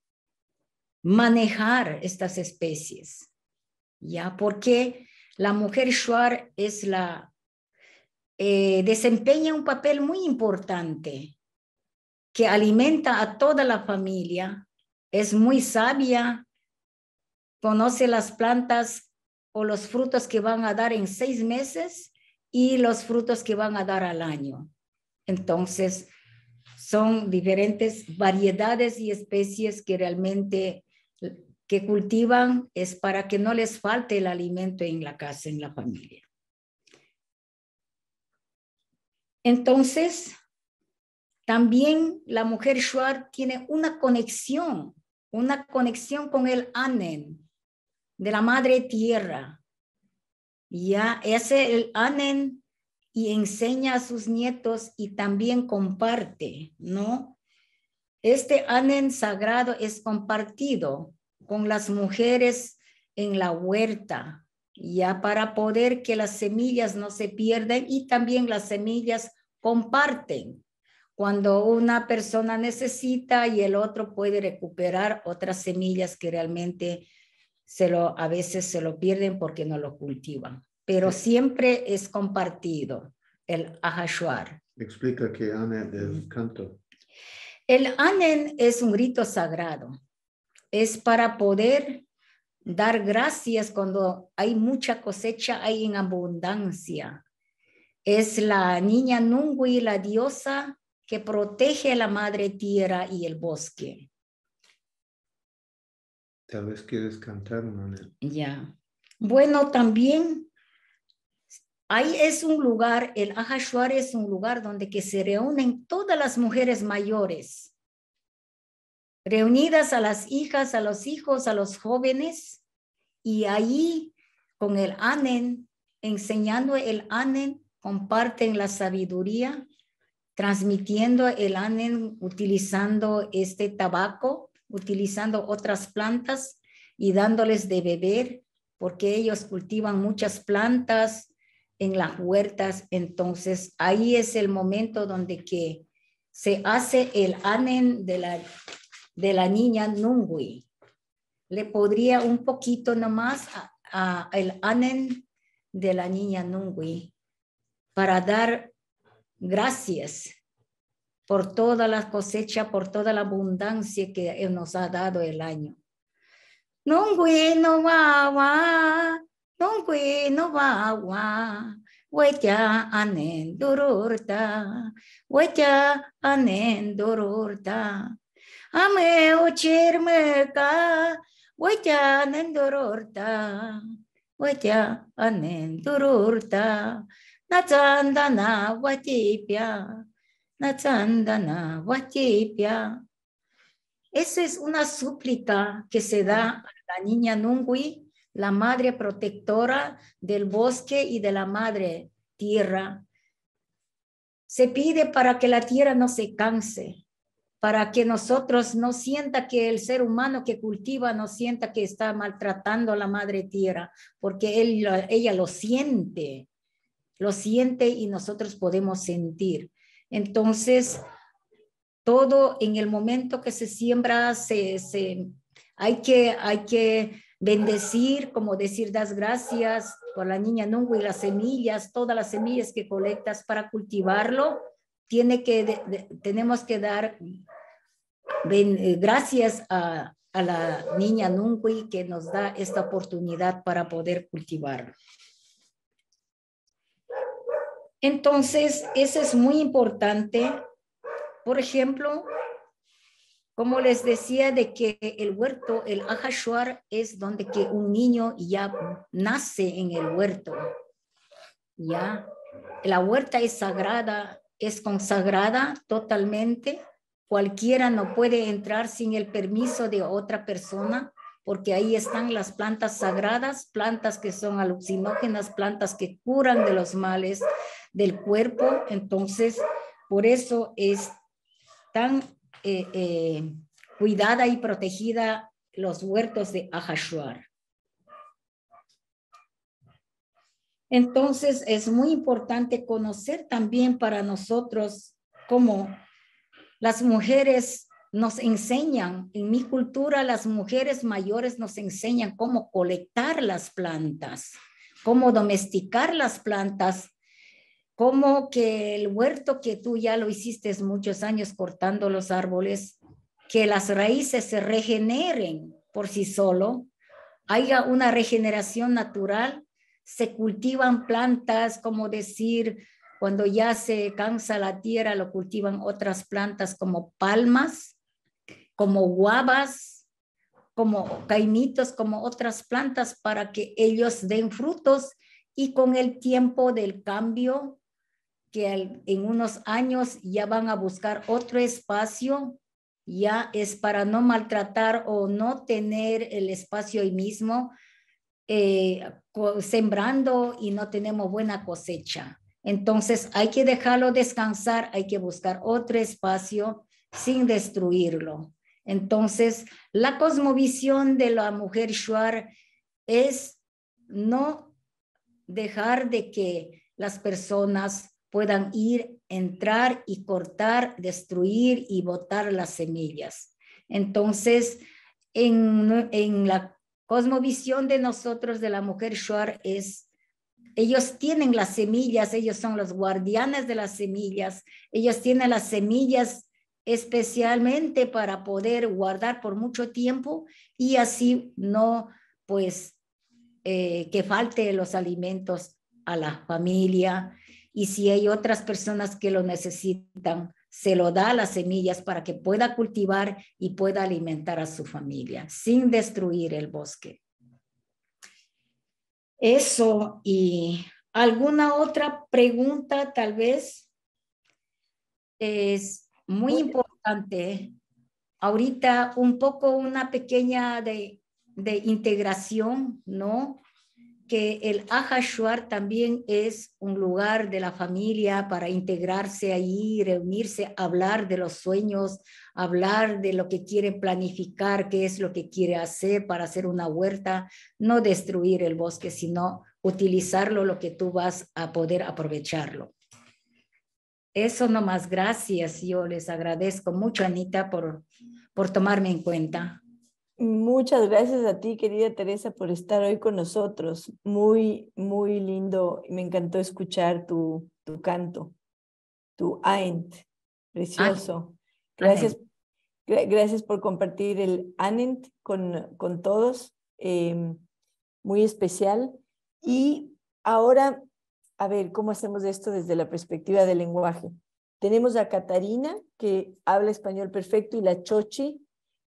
manejar estas especies. ¿Ya? Porque la mujer shuar es la, eh, desempeña un papel muy importante que alimenta a toda la familia, es muy sabia, conoce las plantas o los frutos que van a dar en seis meses y los frutos que van a dar al año. Entonces, son diferentes variedades y especies que realmente que cultivan es para que no les falte el alimento en la casa, en la familia. Entonces, también la mujer Shuar tiene una conexión, una conexión con el Anen de la madre tierra. Ya ese el Anen y enseña a sus nietos y también comparte, ¿no? Este anen sagrado es compartido con las mujeres en la huerta, ya para poder que las semillas no se pierdan y también las semillas comparten. Cuando una persona necesita y el otro puede recuperar otras semillas que realmente se lo, a veces se lo pierden porque no lo cultivan pero siempre es compartido, el ahashuar. Explica que Anen es canto. El Anen es un rito sagrado. Es para poder dar gracias cuando hay mucha cosecha, hay en abundancia. Es la niña Nungui, la diosa, que protege la madre tierra y el bosque. Tal vez quieres cantar, Manuel. Ya. Bueno, también ahí es un lugar, el Ajashuar es un lugar donde que se reúnen todas las mujeres mayores, reunidas a las hijas, a los hijos, a los jóvenes, y ahí con el Anen, enseñando el Anen, comparten la sabiduría, transmitiendo el Anen utilizando este tabaco, utilizando otras plantas y dándoles de beber, porque ellos cultivan muchas plantas en las huertas. Entonces ahí es el momento donde que se hace el Anen de la, de la niña Nungui. Le podría un poquito nomás a, el Anen de la niña Nungui para dar gracias por toda la cosecha, por toda la abundancia que nos ha dado el año. Nungui no va wa, nungui no wa, wecha anen dururta, wecha anen dururta. Ame uchirme ka, wecha anen dururta, wecha anen dururta. Nachandana watipya, nachandana watipya. Esa es una súplica que se da a la niña Nungui, la madre protectora del bosque y de la madre tierra. Se pide para que la tierra no se canse, para que nosotros no sienta que el ser humano que cultiva no sienta que está maltratando a la madre tierra, porque él, ella lo siente lo siente y nosotros podemos sentir. Entonces, todo en el momento que se siembra, se, hay, que, hay que bendecir, como decir, das gracias por la niña Nungu y las semillas, todas las semillas que colectas para cultivarlo, tiene que, tenemos que dar eh, gracias a, a la niña Nungui que nos da esta oportunidad para poder cultivarlo. Entonces, eso es muy importante. Por ejemplo, como les decía, de que el huerto, el ajashuar, es donde que un niño ya nace en el huerto. Ya, la huerta es sagrada, es consagrada totalmente. Cualquiera no puede entrar sin el permiso de otra persona porque ahí están las plantas sagradas, plantas que son alucinógenas, plantas que curan de los males del cuerpo. Entonces, por eso es tan eh, eh, cuidada y protegida los huertos de Ahashuar. Entonces, es muy importante conocer también para nosotros cómo las mujeres nos enseñan, en mi cultura las mujeres mayores nos enseñan cómo colectar las plantas, cómo domesticar las plantas, cómo que el huerto que tú ya lo hiciste muchos años cortando los árboles, que las raíces se regeneren por sí solo, haya una regeneración natural, se cultivan plantas, como decir, cuando ya se cansa la tierra, lo cultivan otras plantas como palmas, como guavas, como caimitos, como otras plantas para que ellos den frutos y con el tiempo del cambio, en unos años ya van a buscar otro espacio, ya es para no maltratar o no tener el espacio ahí mismo, eh, sembrando y no tenemos buena cosecha. Entonces hay que dejarlo descansar, hay que buscar otro espacio sin destruirlo. Entonces, la cosmovisión de la mujer Shuar es no dejar de que las personas puedan ir, entrar y cortar, destruir y botar las semillas. Entonces, en, la cosmovisión de nosotros, de la mujer Shuar, es, ellos tienen las semillas, ellos son los guardianes de las semillas, ellos tienen las semillas especialmente para poder guardar por mucho tiempo y así no, pues, eh, que falte los alimentos a la familia y si hay otras personas que lo necesitan, se lo da las semillas para que pueda cultivar y pueda alimentar a su familia sin destruir el bosque. Eso y alguna otra pregunta tal vez es muy importante. Ahorita un poco una pequeña de, de integración, ¿no? Que el Ajashuar también es un lugar de la familia para integrarse ahí, reunirse, hablar de los sueños, hablar de lo que quiere planificar, qué es lo que quiere hacer para hacer una huerta, no destruir el bosque, sino utilizarlo lo que tú vas a poder aprovecharlo. Eso nomás, gracias. Yo les agradezco mucho, Anita, por, por tomarme en cuenta. Muchas gracias a ti, querida Teresa, por estar hoy con nosotros. Muy, muy lindo. Me encantó escuchar tu, tu canto, tu Aint. Precioso. gracias, gracias por compartir el Anent con, con todos. Em, muy especial. Y ahora, a ver, ¿cómo hacemos esto desde la perspectiva del lenguaje? Tenemos a Catarina, que habla español perfecto, y la Chochi,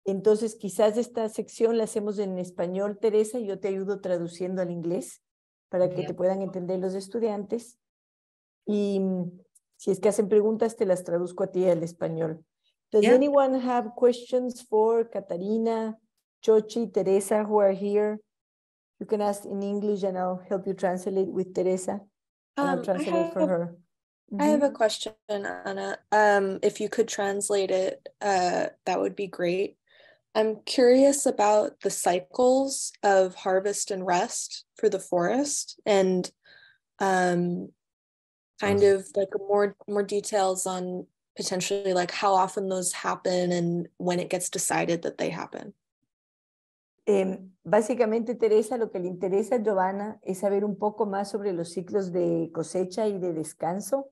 entonces, quizás esta sección la hacemos en español, Teresa, y yo te ayudo traduciendo al inglés para que te puedan entender los estudiantes. Y mm, si es que hacen preguntas, te las traduzco a ti al español. Does anyone have questions for Katarina, Chochi, Teresa, who are here? You can ask in English and I'll help you translate with Teresa. I'll um, translate for her. I have a question, Anna. Um, if you could translate it, uh, that would be great. I'm curious about the cycles of harvest and rest for the forest and um, kind of like more more details on potentially like how often those happen and when it gets decided that they happen. Eh, básicamente, Teresa, lo que le interesa a Giovanna es saber un poco más sobre los ciclos de cosecha y de descanso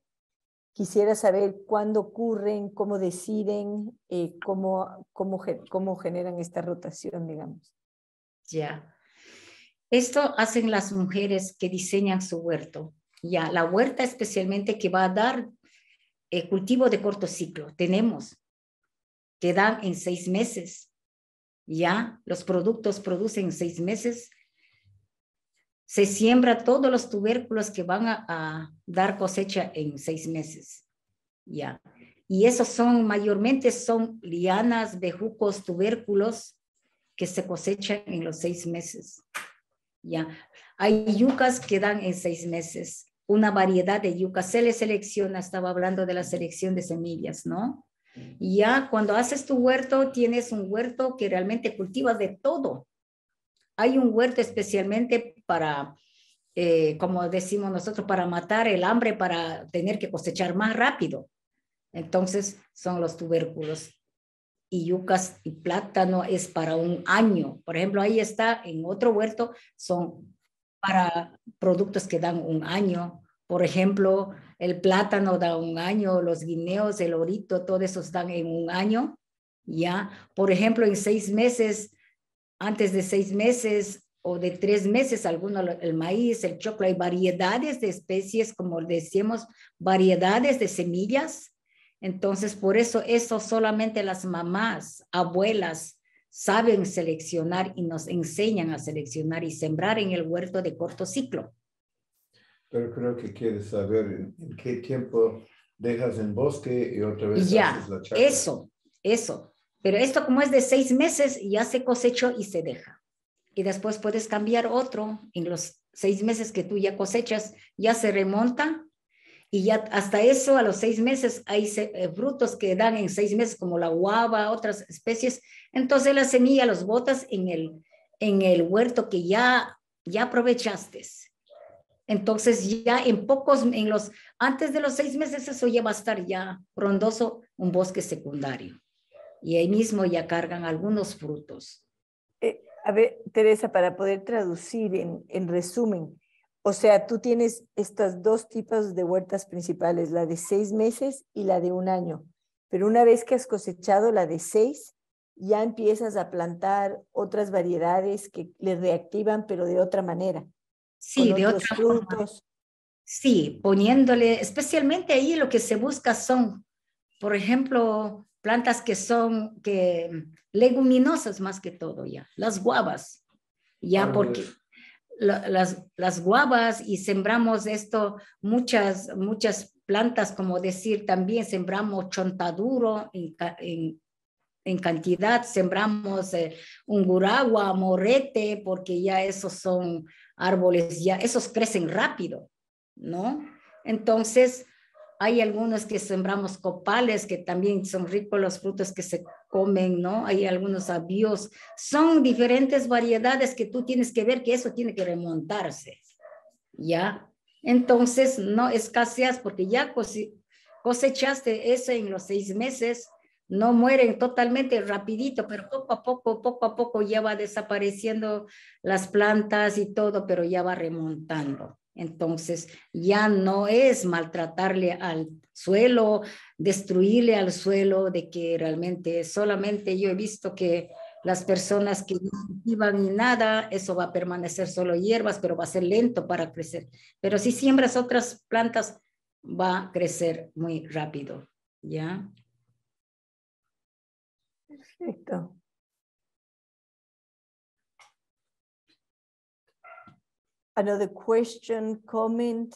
Quisiera saber cuándo ocurren, cómo deciden, eh, cómo, cómo, cómo generan esta rotación, digamos. Ya. Esto hacen las mujeres que diseñan su huerto. Ya, la huerta especialmente que va a dar eh, cultivo de corto ciclo. Tenemos que dan en seis meses. Ya, los productos producen en seis meses se siembra todos los tubérculos que van a, dar cosecha en seis meses. Ya. Y esos son, mayormente son lianas, bejucos, tubérculos que se cosechan en los seis meses. Ya. Hay yucas que dan en seis meses, una variedad de yucas. Se le selecciona, estaba hablando de la selección de semillas, ¿no? Ya cuando haces tu huerto, tienes un huerto que realmente cultivas de todo. Hay un huerto especialmente para, eh, como decimos nosotros, para matar el hambre, para tener que cosechar más rápido. Entonces son los tubérculos. Y yucas y plátano es para un año. Por ejemplo, ahí está en otro huerto, son para productos que dan un año. Por ejemplo, el plátano da un año, los guineos, el orito, todos esos dan en un año. Ya, por ejemplo, en seis meses antes de seis meses o de tres meses, algunos, el maíz, el choclo, hay variedades de especies, como decíamos, variedades de semillas. Entonces, por eso, eso solamente las mamás, abuelas, saben seleccionar y nos enseñan a seleccionar y sembrar en el huerto de corto ciclo. Pero creo que quieres saber en, qué tiempo dejas en bosque y otra vez ya, haces la chacra. Eso, eso. Pero esto como es de seis meses, ya se cosechó y se deja. Y después puedes cambiar otro. En los seis meses que tú ya cosechas, ya se remonta. Y ya hasta eso, a los seis meses, hay eh, frutos que dan en seis meses, como la guava, otras especies. Entonces la semilla los botas en el, en el huerto que ya, ya aprovechaste. Entonces ya en pocos, en los, antes de los seis meses, eso ya va a estar ya frondoso, un bosque secundario y ahí mismo ya cargan algunos frutos. A ver, Teresa, para poder traducir en, en resumen, o sea, tú tienes estas dos tipos de huertas principales, la de seis meses y la de un año, pero una vez que has cosechado la de seis, ya empiezas a plantar otras variedades que le reactivan, pero de otra manera. Sí, de otros frutos. Sí, poniéndole, especialmente ahí lo que se busca son por ejemplo, plantas que son que leguminosas más que todo ya, las guavas, ya porque las, las guavas y sembramos esto, muchas, muchas plantas, como decir, también sembramos chontaduro en, en, en cantidad, sembramos eh, unguragua, morete, porque ya esos son árboles, ya esos crecen rápido, ¿no? Entonces, hay algunos que sembramos copales, que también son ricos los frutos que se comen, ¿no? Hay algunos avíos. Son diferentes variedades que tú tienes que ver que eso tiene que remontarse, ¿ya? Entonces, no escaseas porque ya cosechaste eso en los seis meses, no mueren totalmente rapidito, pero poco a poco, poco a poco ya va desapareciendo las plantas y todo, pero ya va remontando. Entonces, ya no es maltratarle al suelo, destruirle al suelo, de que realmente solamente yo he visto que las personas que no cultivan ni nada, eso va a permanecer solo hierbas, pero va a ser lento para crecer. Pero si siembras otras plantas, va a crecer muy rápido, ¿ya? Perfecto. Another question, comment.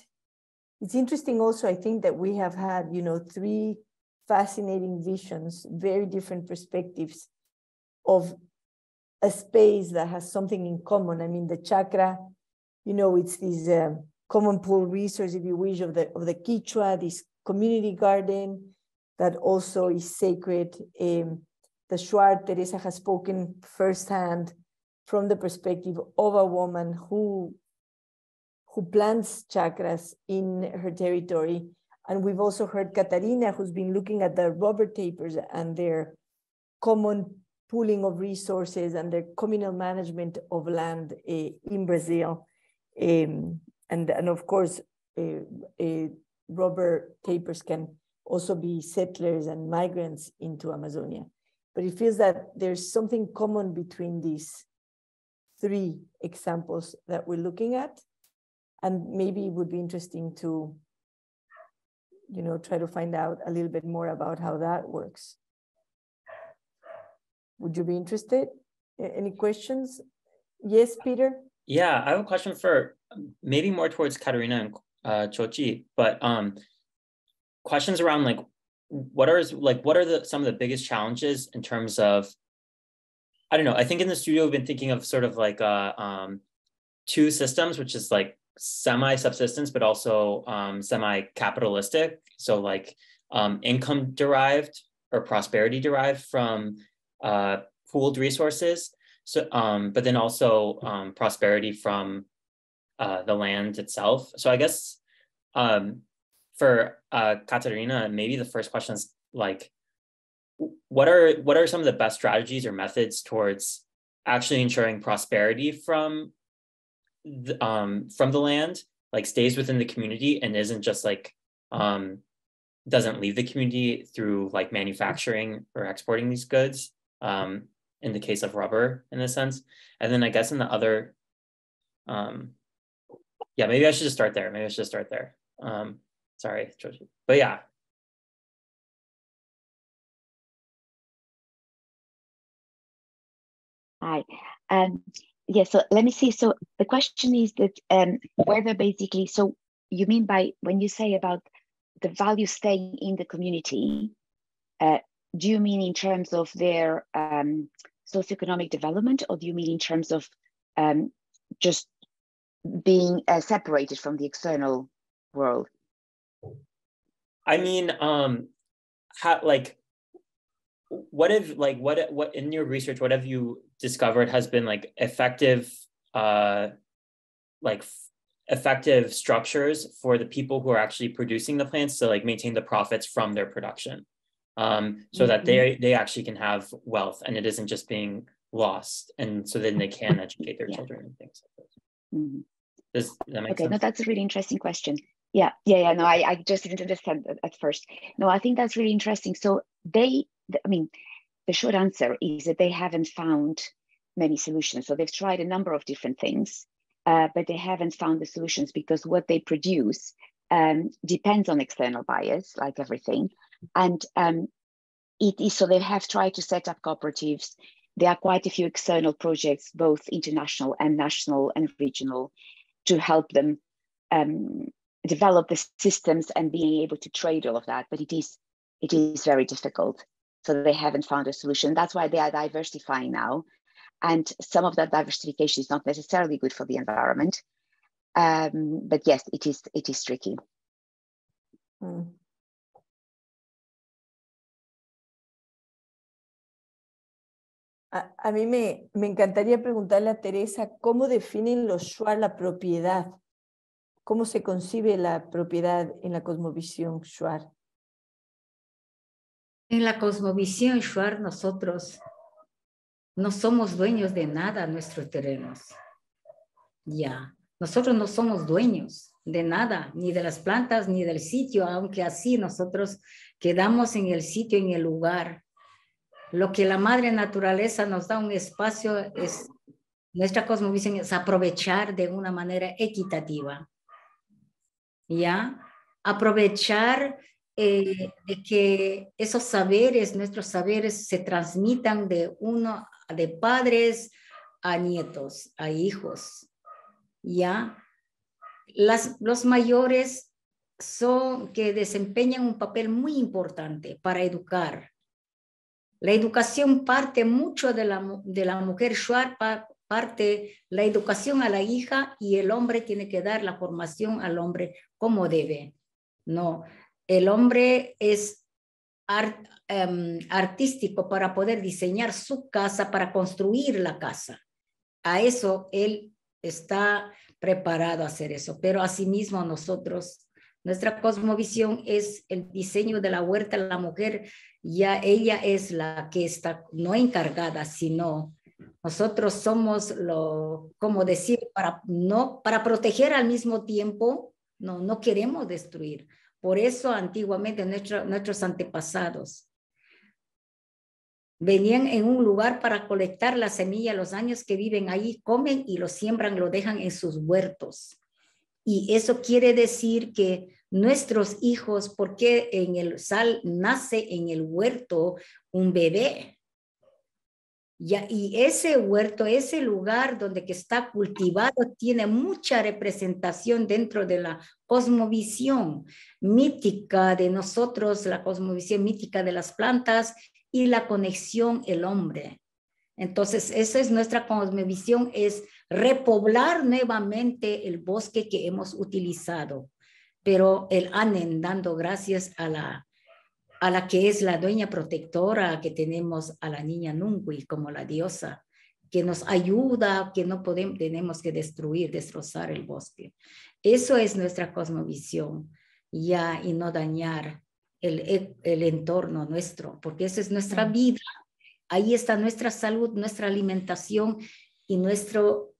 It's interesting also, I think that we have had, you know, three fascinating visions, very different perspectives of a space that has something in common. I mean, the chakra, you know, it's this uh, common pool resource, if you wish, of the of the Quichua, this community garden that also is sacred. Um, the Shuar Teresa has spoken firsthand from the perspective of a woman who who plants chakras in her territory. And we've also heard Catarina, who's been looking at the rubber tappers and their common pooling of resources and their communal management of land uh, in Brazil. Um, and, and of course, uh, uh, rubber tappers can also be settlers and migrants into Amazonia. But it feels that there's something common between these three examples that we're looking at and maybe it would be interesting to you know try to find out a little bit more about how that works. Would you be interested? Any questions? Yes peter? Yeah i have a question for maybe more towards catarina and uh, chochi but um questions around like what are like what are the some of the biggest challenges in terms of i don't know i think in the studio we've been thinking of sort of like uh um two systems which is like semi-subsistence, but also um, semi-capitalistic. So like um, income derived or prosperity derived from uh, pooled resources. So, um, but then also um, prosperity from uh, the land itself. So I guess um, for uh, maybe the first question is like, what are what are some of the best strategies or methods towards actually ensuring prosperity from um, from the land, like stays within the community and isn't just like um, doesn't leave the community through like manufacturing or exporting these goods. Um, in the case of rubber, in a sense, and then I guess in the other, um, yeah, maybe I should just start there. Maybe I should just start there. Um, sorry, but yeah. Hi. Um, yeah so let me see. So the question is that um, whether basically so you mean by when you say about the value staying in the community uh, do you mean in terms of their um, socioeconomic development or do you mean in terms of um, just being uh, separated from the external world? I mean um how like what if like what what in your research what have you discovered has been like effective uh like effective structures for the people who are actually producing the plants to like maintain the profits from their production um so mm-hmm. that they they actually can have wealth and it isn't just being lost and so then they can educate their yeah. children and things like that. Mm-hmm. Does that make okay, sense? no, that's a really interesting question. Yeah, yeah, yeah. No, I, I just didn't understand at first. No, I think that's really interesting. So they I mean, the short answer is that they haven't found many solutions. So they've tried a number of different things, uh, but they haven't found the solutions because what they produce um, depends on external bias, like everything. And um, it is so they have tried to set up cooperatives. There are quite a few external projects, both international and national and regional, to help them um, develop the systems and being able to trade all of that. But it is it is very difficult. So they haven't found a solution. That's why they are diversifying now. And some of that diversification is not necessarily good for the environment. Um, but yes, it is it is tricky. Mm. A, mí me, me encantaría preguntarle a Teresa cómo definen los Shuar la propiedad, cómo se concibe la propiedad en la cosmovisión Shuar. En la cosmovisión Shuar nosotros no somos dueños de nada nuestros terrenos. Ya, nosotros no somos dueños de nada, ni de las plantas, ni del sitio, aunque así nosotros quedamos en el sitio, en el lugar. Lo que la madre naturaleza nos da un espacio es, nuestra cosmovisión es aprovechar de una manera equitativa. ¿Ya? Aprovechar eh, de que esos saberes, nuestros saberes, se transmitan de uno, de padres a nietos, a hijos, ¿ya? Las, los mayores son que desempeñan un papel muy importante para educar. La educación parte mucho de la, de la mujer Shuar, parte la educación a la hija y el hombre tiene que dar la formación al hombre como debe. No, el hombre es em, artístico para poder diseñar su casa, para construir la casa. A eso él está preparado a hacer eso, pero asimismo nosotros, nuestra cosmovisión es el diseño de la huerta, la mujer ya ella es la que está no encargada, sino nosotros somos lo, como decir, para no para proteger al mismo tiempo, no no queremos destruir. Por eso antiguamente nuestros antepasados Venían en un lugar para colectar la semilla, los años que viven ahí, comen y lo siembran, lo dejan en sus huertos. Y eso quiere decir que nuestros hijos, porque en el sal nace en el huerto un bebé. Y ese huerto, ese lugar donde que está cultivado, tiene mucha representación dentro de la cosmovisión mítica de nosotros, la cosmovisión mítica de las plantas y la conexión el hombre. Entonces, esa es nuestra cosmovisión, es repoblar nuevamente el bosque que hemos utilizado. Pero el Anen, dando gracias a la, a la que es la dueña protectora que tenemos a la niña Nungui como la diosa, que nos ayuda, que no podemos, tenemos que destruir, destrozar el bosque. Eso es nuestra cosmovisión, ya, y no dañar el, el entorno nuestro, porque esa es nuestra vida. Ahí está nuestra salud, nuestra alimentación y nuestro,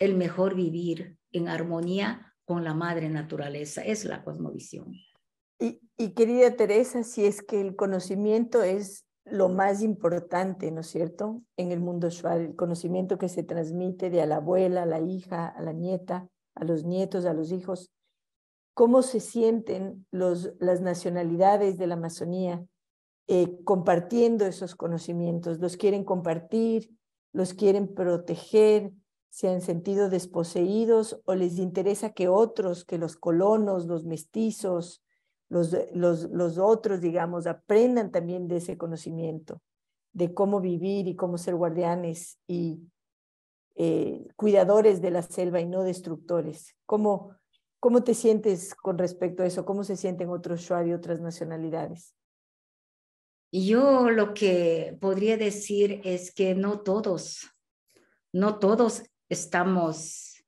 el mejor vivir en armonía con la madre naturaleza. Es la cosmovisión. Y, querida Teresa, si es que el conocimiento es lo más importante, ¿no es cierto? En el mundo shuar, el conocimiento que se transmite de a la abuela, a la hija, a la nieta, a los nietos, a los hijos, cómo se sienten las nacionalidades de la Amazonía eh, compartiendo esos conocimientos. Los quieren compartir, los quieren proteger, se han sentido desposeídos o les interesa que otros, que los colonos, los mestizos, los, los, los otros, digamos, aprendan también de ese conocimiento, de cómo vivir y cómo ser guardianes y eh, cuidadores de la selva y no destructores. ¿Cómo, ¿Cómo te sientes con respecto a eso? ¿Cómo se sienten otros Shuar y otras nacionalidades? Yo lo que podría decir es que no todos, no todos estamos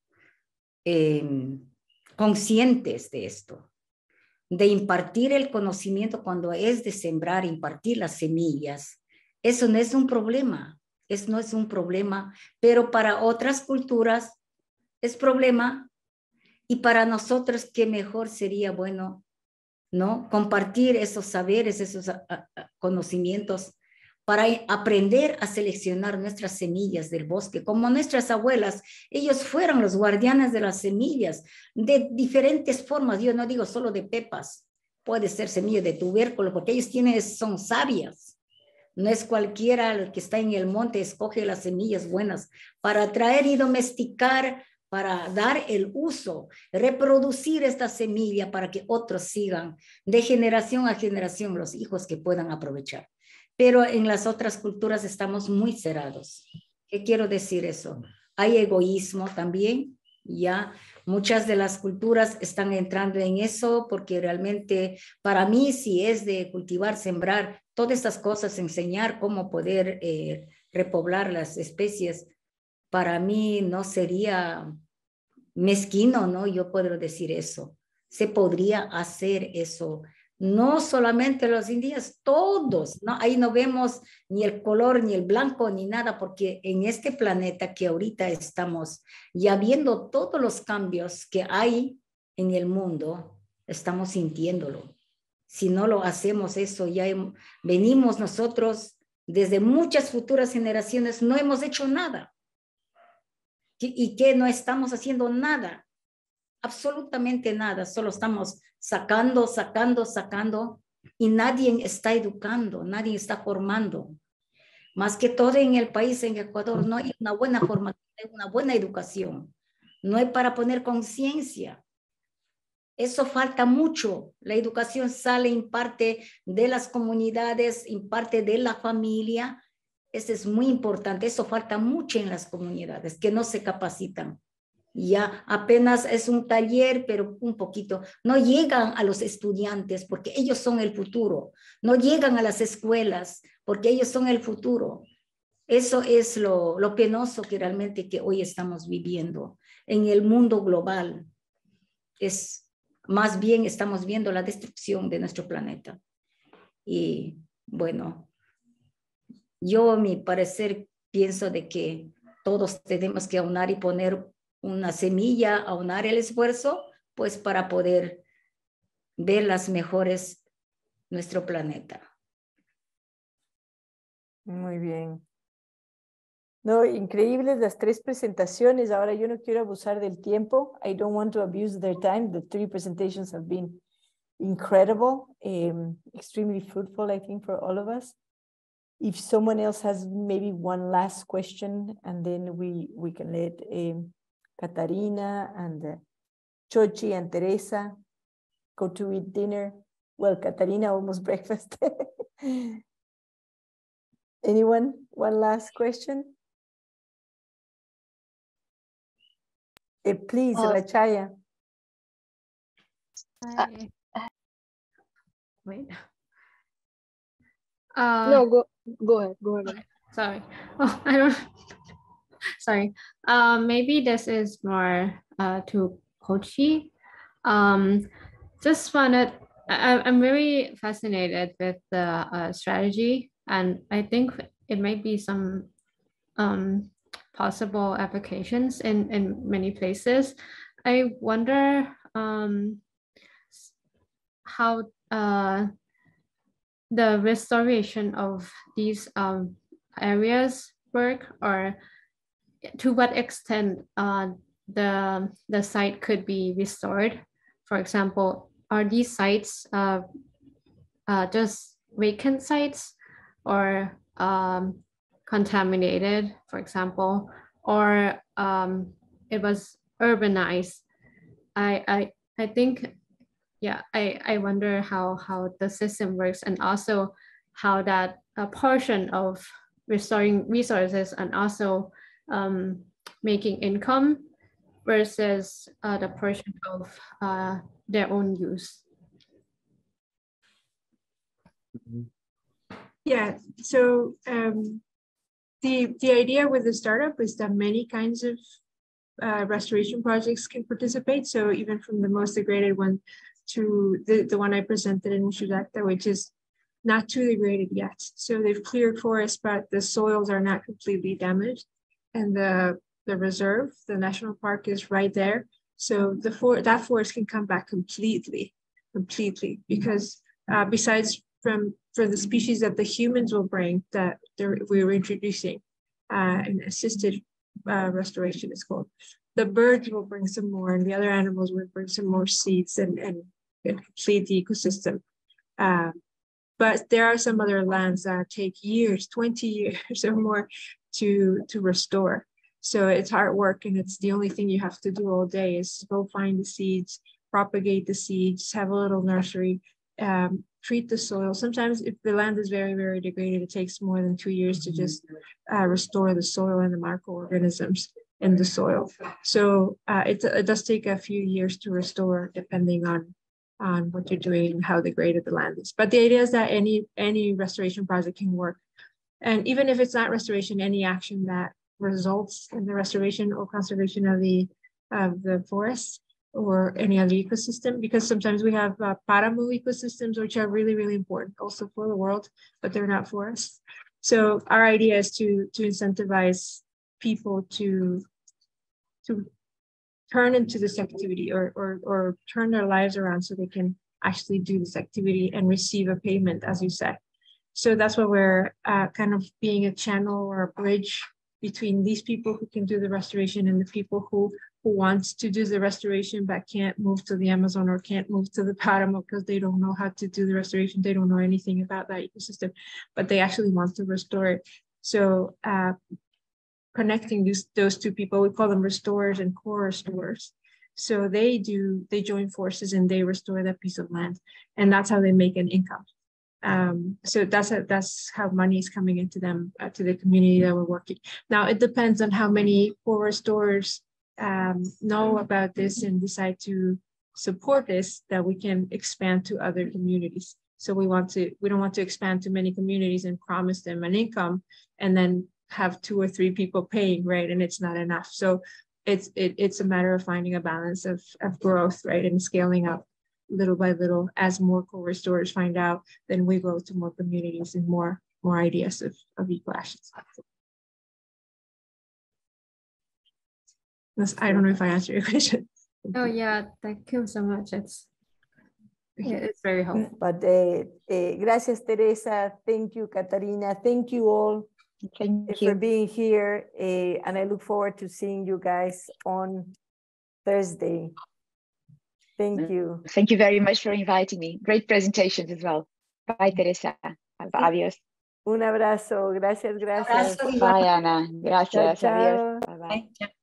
em, conscientes de esto, de impartir el conocimiento cuando es de sembrar, impartir las semillas. Eso no es un problema, eso no es un problema, pero para otras culturas es problema y para nosotros, qué mejor sería, bueno, ¿no? Compartir esos saberes, esos ah, ah, conocimientos para aprender a seleccionar nuestras semillas del bosque, como nuestras abuelas, ellos fueron los guardianes de las semillas de diferentes formas, yo no digo solo de pepas, puede ser semilla de tubérculo, porque ellos tienen, son sabias. No es cualquiera el que está en el monte, escoge las semillas buenas para traer y domesticar, para dar el uso, reproducir esta semilla para que otros sigan de generación a generación los hijos que puedan aprovechar pero en las otras culturas estamos muy cerrados. ¿Qué quiero decir eso? Hay egoísmo también, ya muchas de las culturas están entrando en eso porque realmente para mí si es de cultivar, sembrar, todas estas cosas, enseñar cómo poder eh, repoblar las especies, para mí no sería mezquino, ¿no? Yo puedo decir eso. Se podría hacer eso no solamente los indígenas, todos, ¿no? Ahí no vemos ni el color, ni el blanco, ni nada, porque en este planeta que ahorita estamos ya viendo todos los cambios que hay en el mundo, estamos sintiéndolo. Si no lo hacemos eso, ya venimos nosotros desde muchas futuras generaciones, no hemos hecho nada. ¿Y que no estamos haciendo nada? Absolutamente nada, solo estamos sacando, sacando, sacando, y nadie está educando, nadie está formando. Más que todo en el país, en Ecuador, no hay una buena formación, una buena educación. No hay para poner conciencia. Eso falta mucho. La educación sale en parte de las comunidades, en parte de la familia. Eso es muy importante. Eso falta mucho en las comunidades, que no se capacitan ya apenas es un taller, pero un poquito. No llegan a los estudiantes porque ellos son el futuro. No llegan a las escuelas porque ellos son el futuro. Eso es lo, lo penoso que realmente que hoy estamos viviendo en el mundo global. Es más bien estamos viendo la destrucción de nuestro planeta. Y bueno, yo a mi parecer pienso de que todos tenemos que aunar y poner una semilla, aunar el esfuerzo, pues para poder ver las mejores nuestro planeta. Muy bien. No, increíbles las tres presentaciones. Ahora yo no quiero abusar del tiempo. I don't want to abuse their time. The three presentations have been incredible, um, extremely fruitful, I think, for all of us. If someone else has maybe one last question, and then we we can let um, Catarina and uh, Chochi and Teresa go to eat dinner. Well, Catarina almost breakfast. Anyone? One last question? Uh, please, uh, Rachaya. Uh, wait. Uh, no, go go ahead. Go ahead. Sorry. Oh, I don't sorry. Um, maybe this is more uh, to Chochi. Um, just wanted, I, I'm very fascinated with the uh, strategy, and I think it might be some um, possible applications in, in many places. I wonder um, how uh, the restoration of these um, areas work or to what extent uh, the, the site could be restored. For example, are these sites uh, uh, just vacant sites or um, contaminated, for example, or um, it was urbanized? I, I, I think, yeah, I, I wonder how, how the system works and also how that a portion of restoring resources and also um, making income versus uh, the portion of uh, their own use. Yeah, so um, the, the idea with the startup is that many kinds of uh, restoration projects can participate. So even from the most degraded one to the, the one I presented in Shudakta, which is not too degraded yet. So they've cleared forests, but the soils are not completely damaged and the the reserve, the national park is right there. So the for that forest can come back completely, completely, because uh, besides from for the species that the humans will bring that we were introducing, uh, an assisted uh, restoration is called. The birds will bring some more, and the other animals will bring some more seeds and, and, and complete the ecosystem. Uh, but there are some other lands that take years, 20 years or more to, to restore. So it's hard work, and it's the only thing you have to do all day is go find the seeds, propagate the seeds, have a little nursery, um, treat the soil. Sometimes if the land is very, very degraded, it takes more than two years to just uh, restore the soil and the microorganisms in the soil. So uh, it, it does take a few years to restore depending on on what you're doing how degraded the land is. But the idea is that any any restoration project can work. And even if it's not restoration, any action that results in the restoration or conservation of the of the forest or any other ecosystem, because sometimes we have uh, páramo ecosystems, which are really, really important also for the world, but they're not forests. So our idea is to, to incentivize people to, to turn into this activity or, or, or turn their lives around so they can actually do this activity and receive a payment, as you said. So that's why we're uh, kind of being a channel or a bridge between these people who can do the restoration and the people who who wants to do the restoration but can't move to the Amazon or can't move to the Paramo because they don't know how to do the restoration. They don't know anything about that ecosystem, but they actually want to restore it. So uh, connecting these, those two people, we call them restorers and co-restorers. So they do, they join forces and they restore that piece of land. And that's how they make an income. Um, so that's a, that's how money is coming into them uh, to the community that we're working. Now it depends on how many co-restorers um, know about this and decide to support this, that we can expand to other communities. So we want to, we don't want to expand to many communities and promise them an income and then have two or three people paying, right? And it's not enough. So it's it, it's a matter of finding a balance of, of growth, right? And scaling up little by little as more co-restorers find out, then we go to more communities and more more ideas of, of eco actions. I don't know if I answered your question. Oh yeah, thank you so much. It's it's very helpful. But uh, uh, gracias, Teresa. Thank you, Catarina. Thank you all Thank for being here. Uh, and I look forward to seeing you guys on Thursday. Thank mm. you. Thank you very much for inviting me. Great presentations as well. Bye, Teresa. Adiós. Un abrazo. Gracias, gracias. Bye, Ana. Gracias. Chao, chao. Adiós. Bye, bye.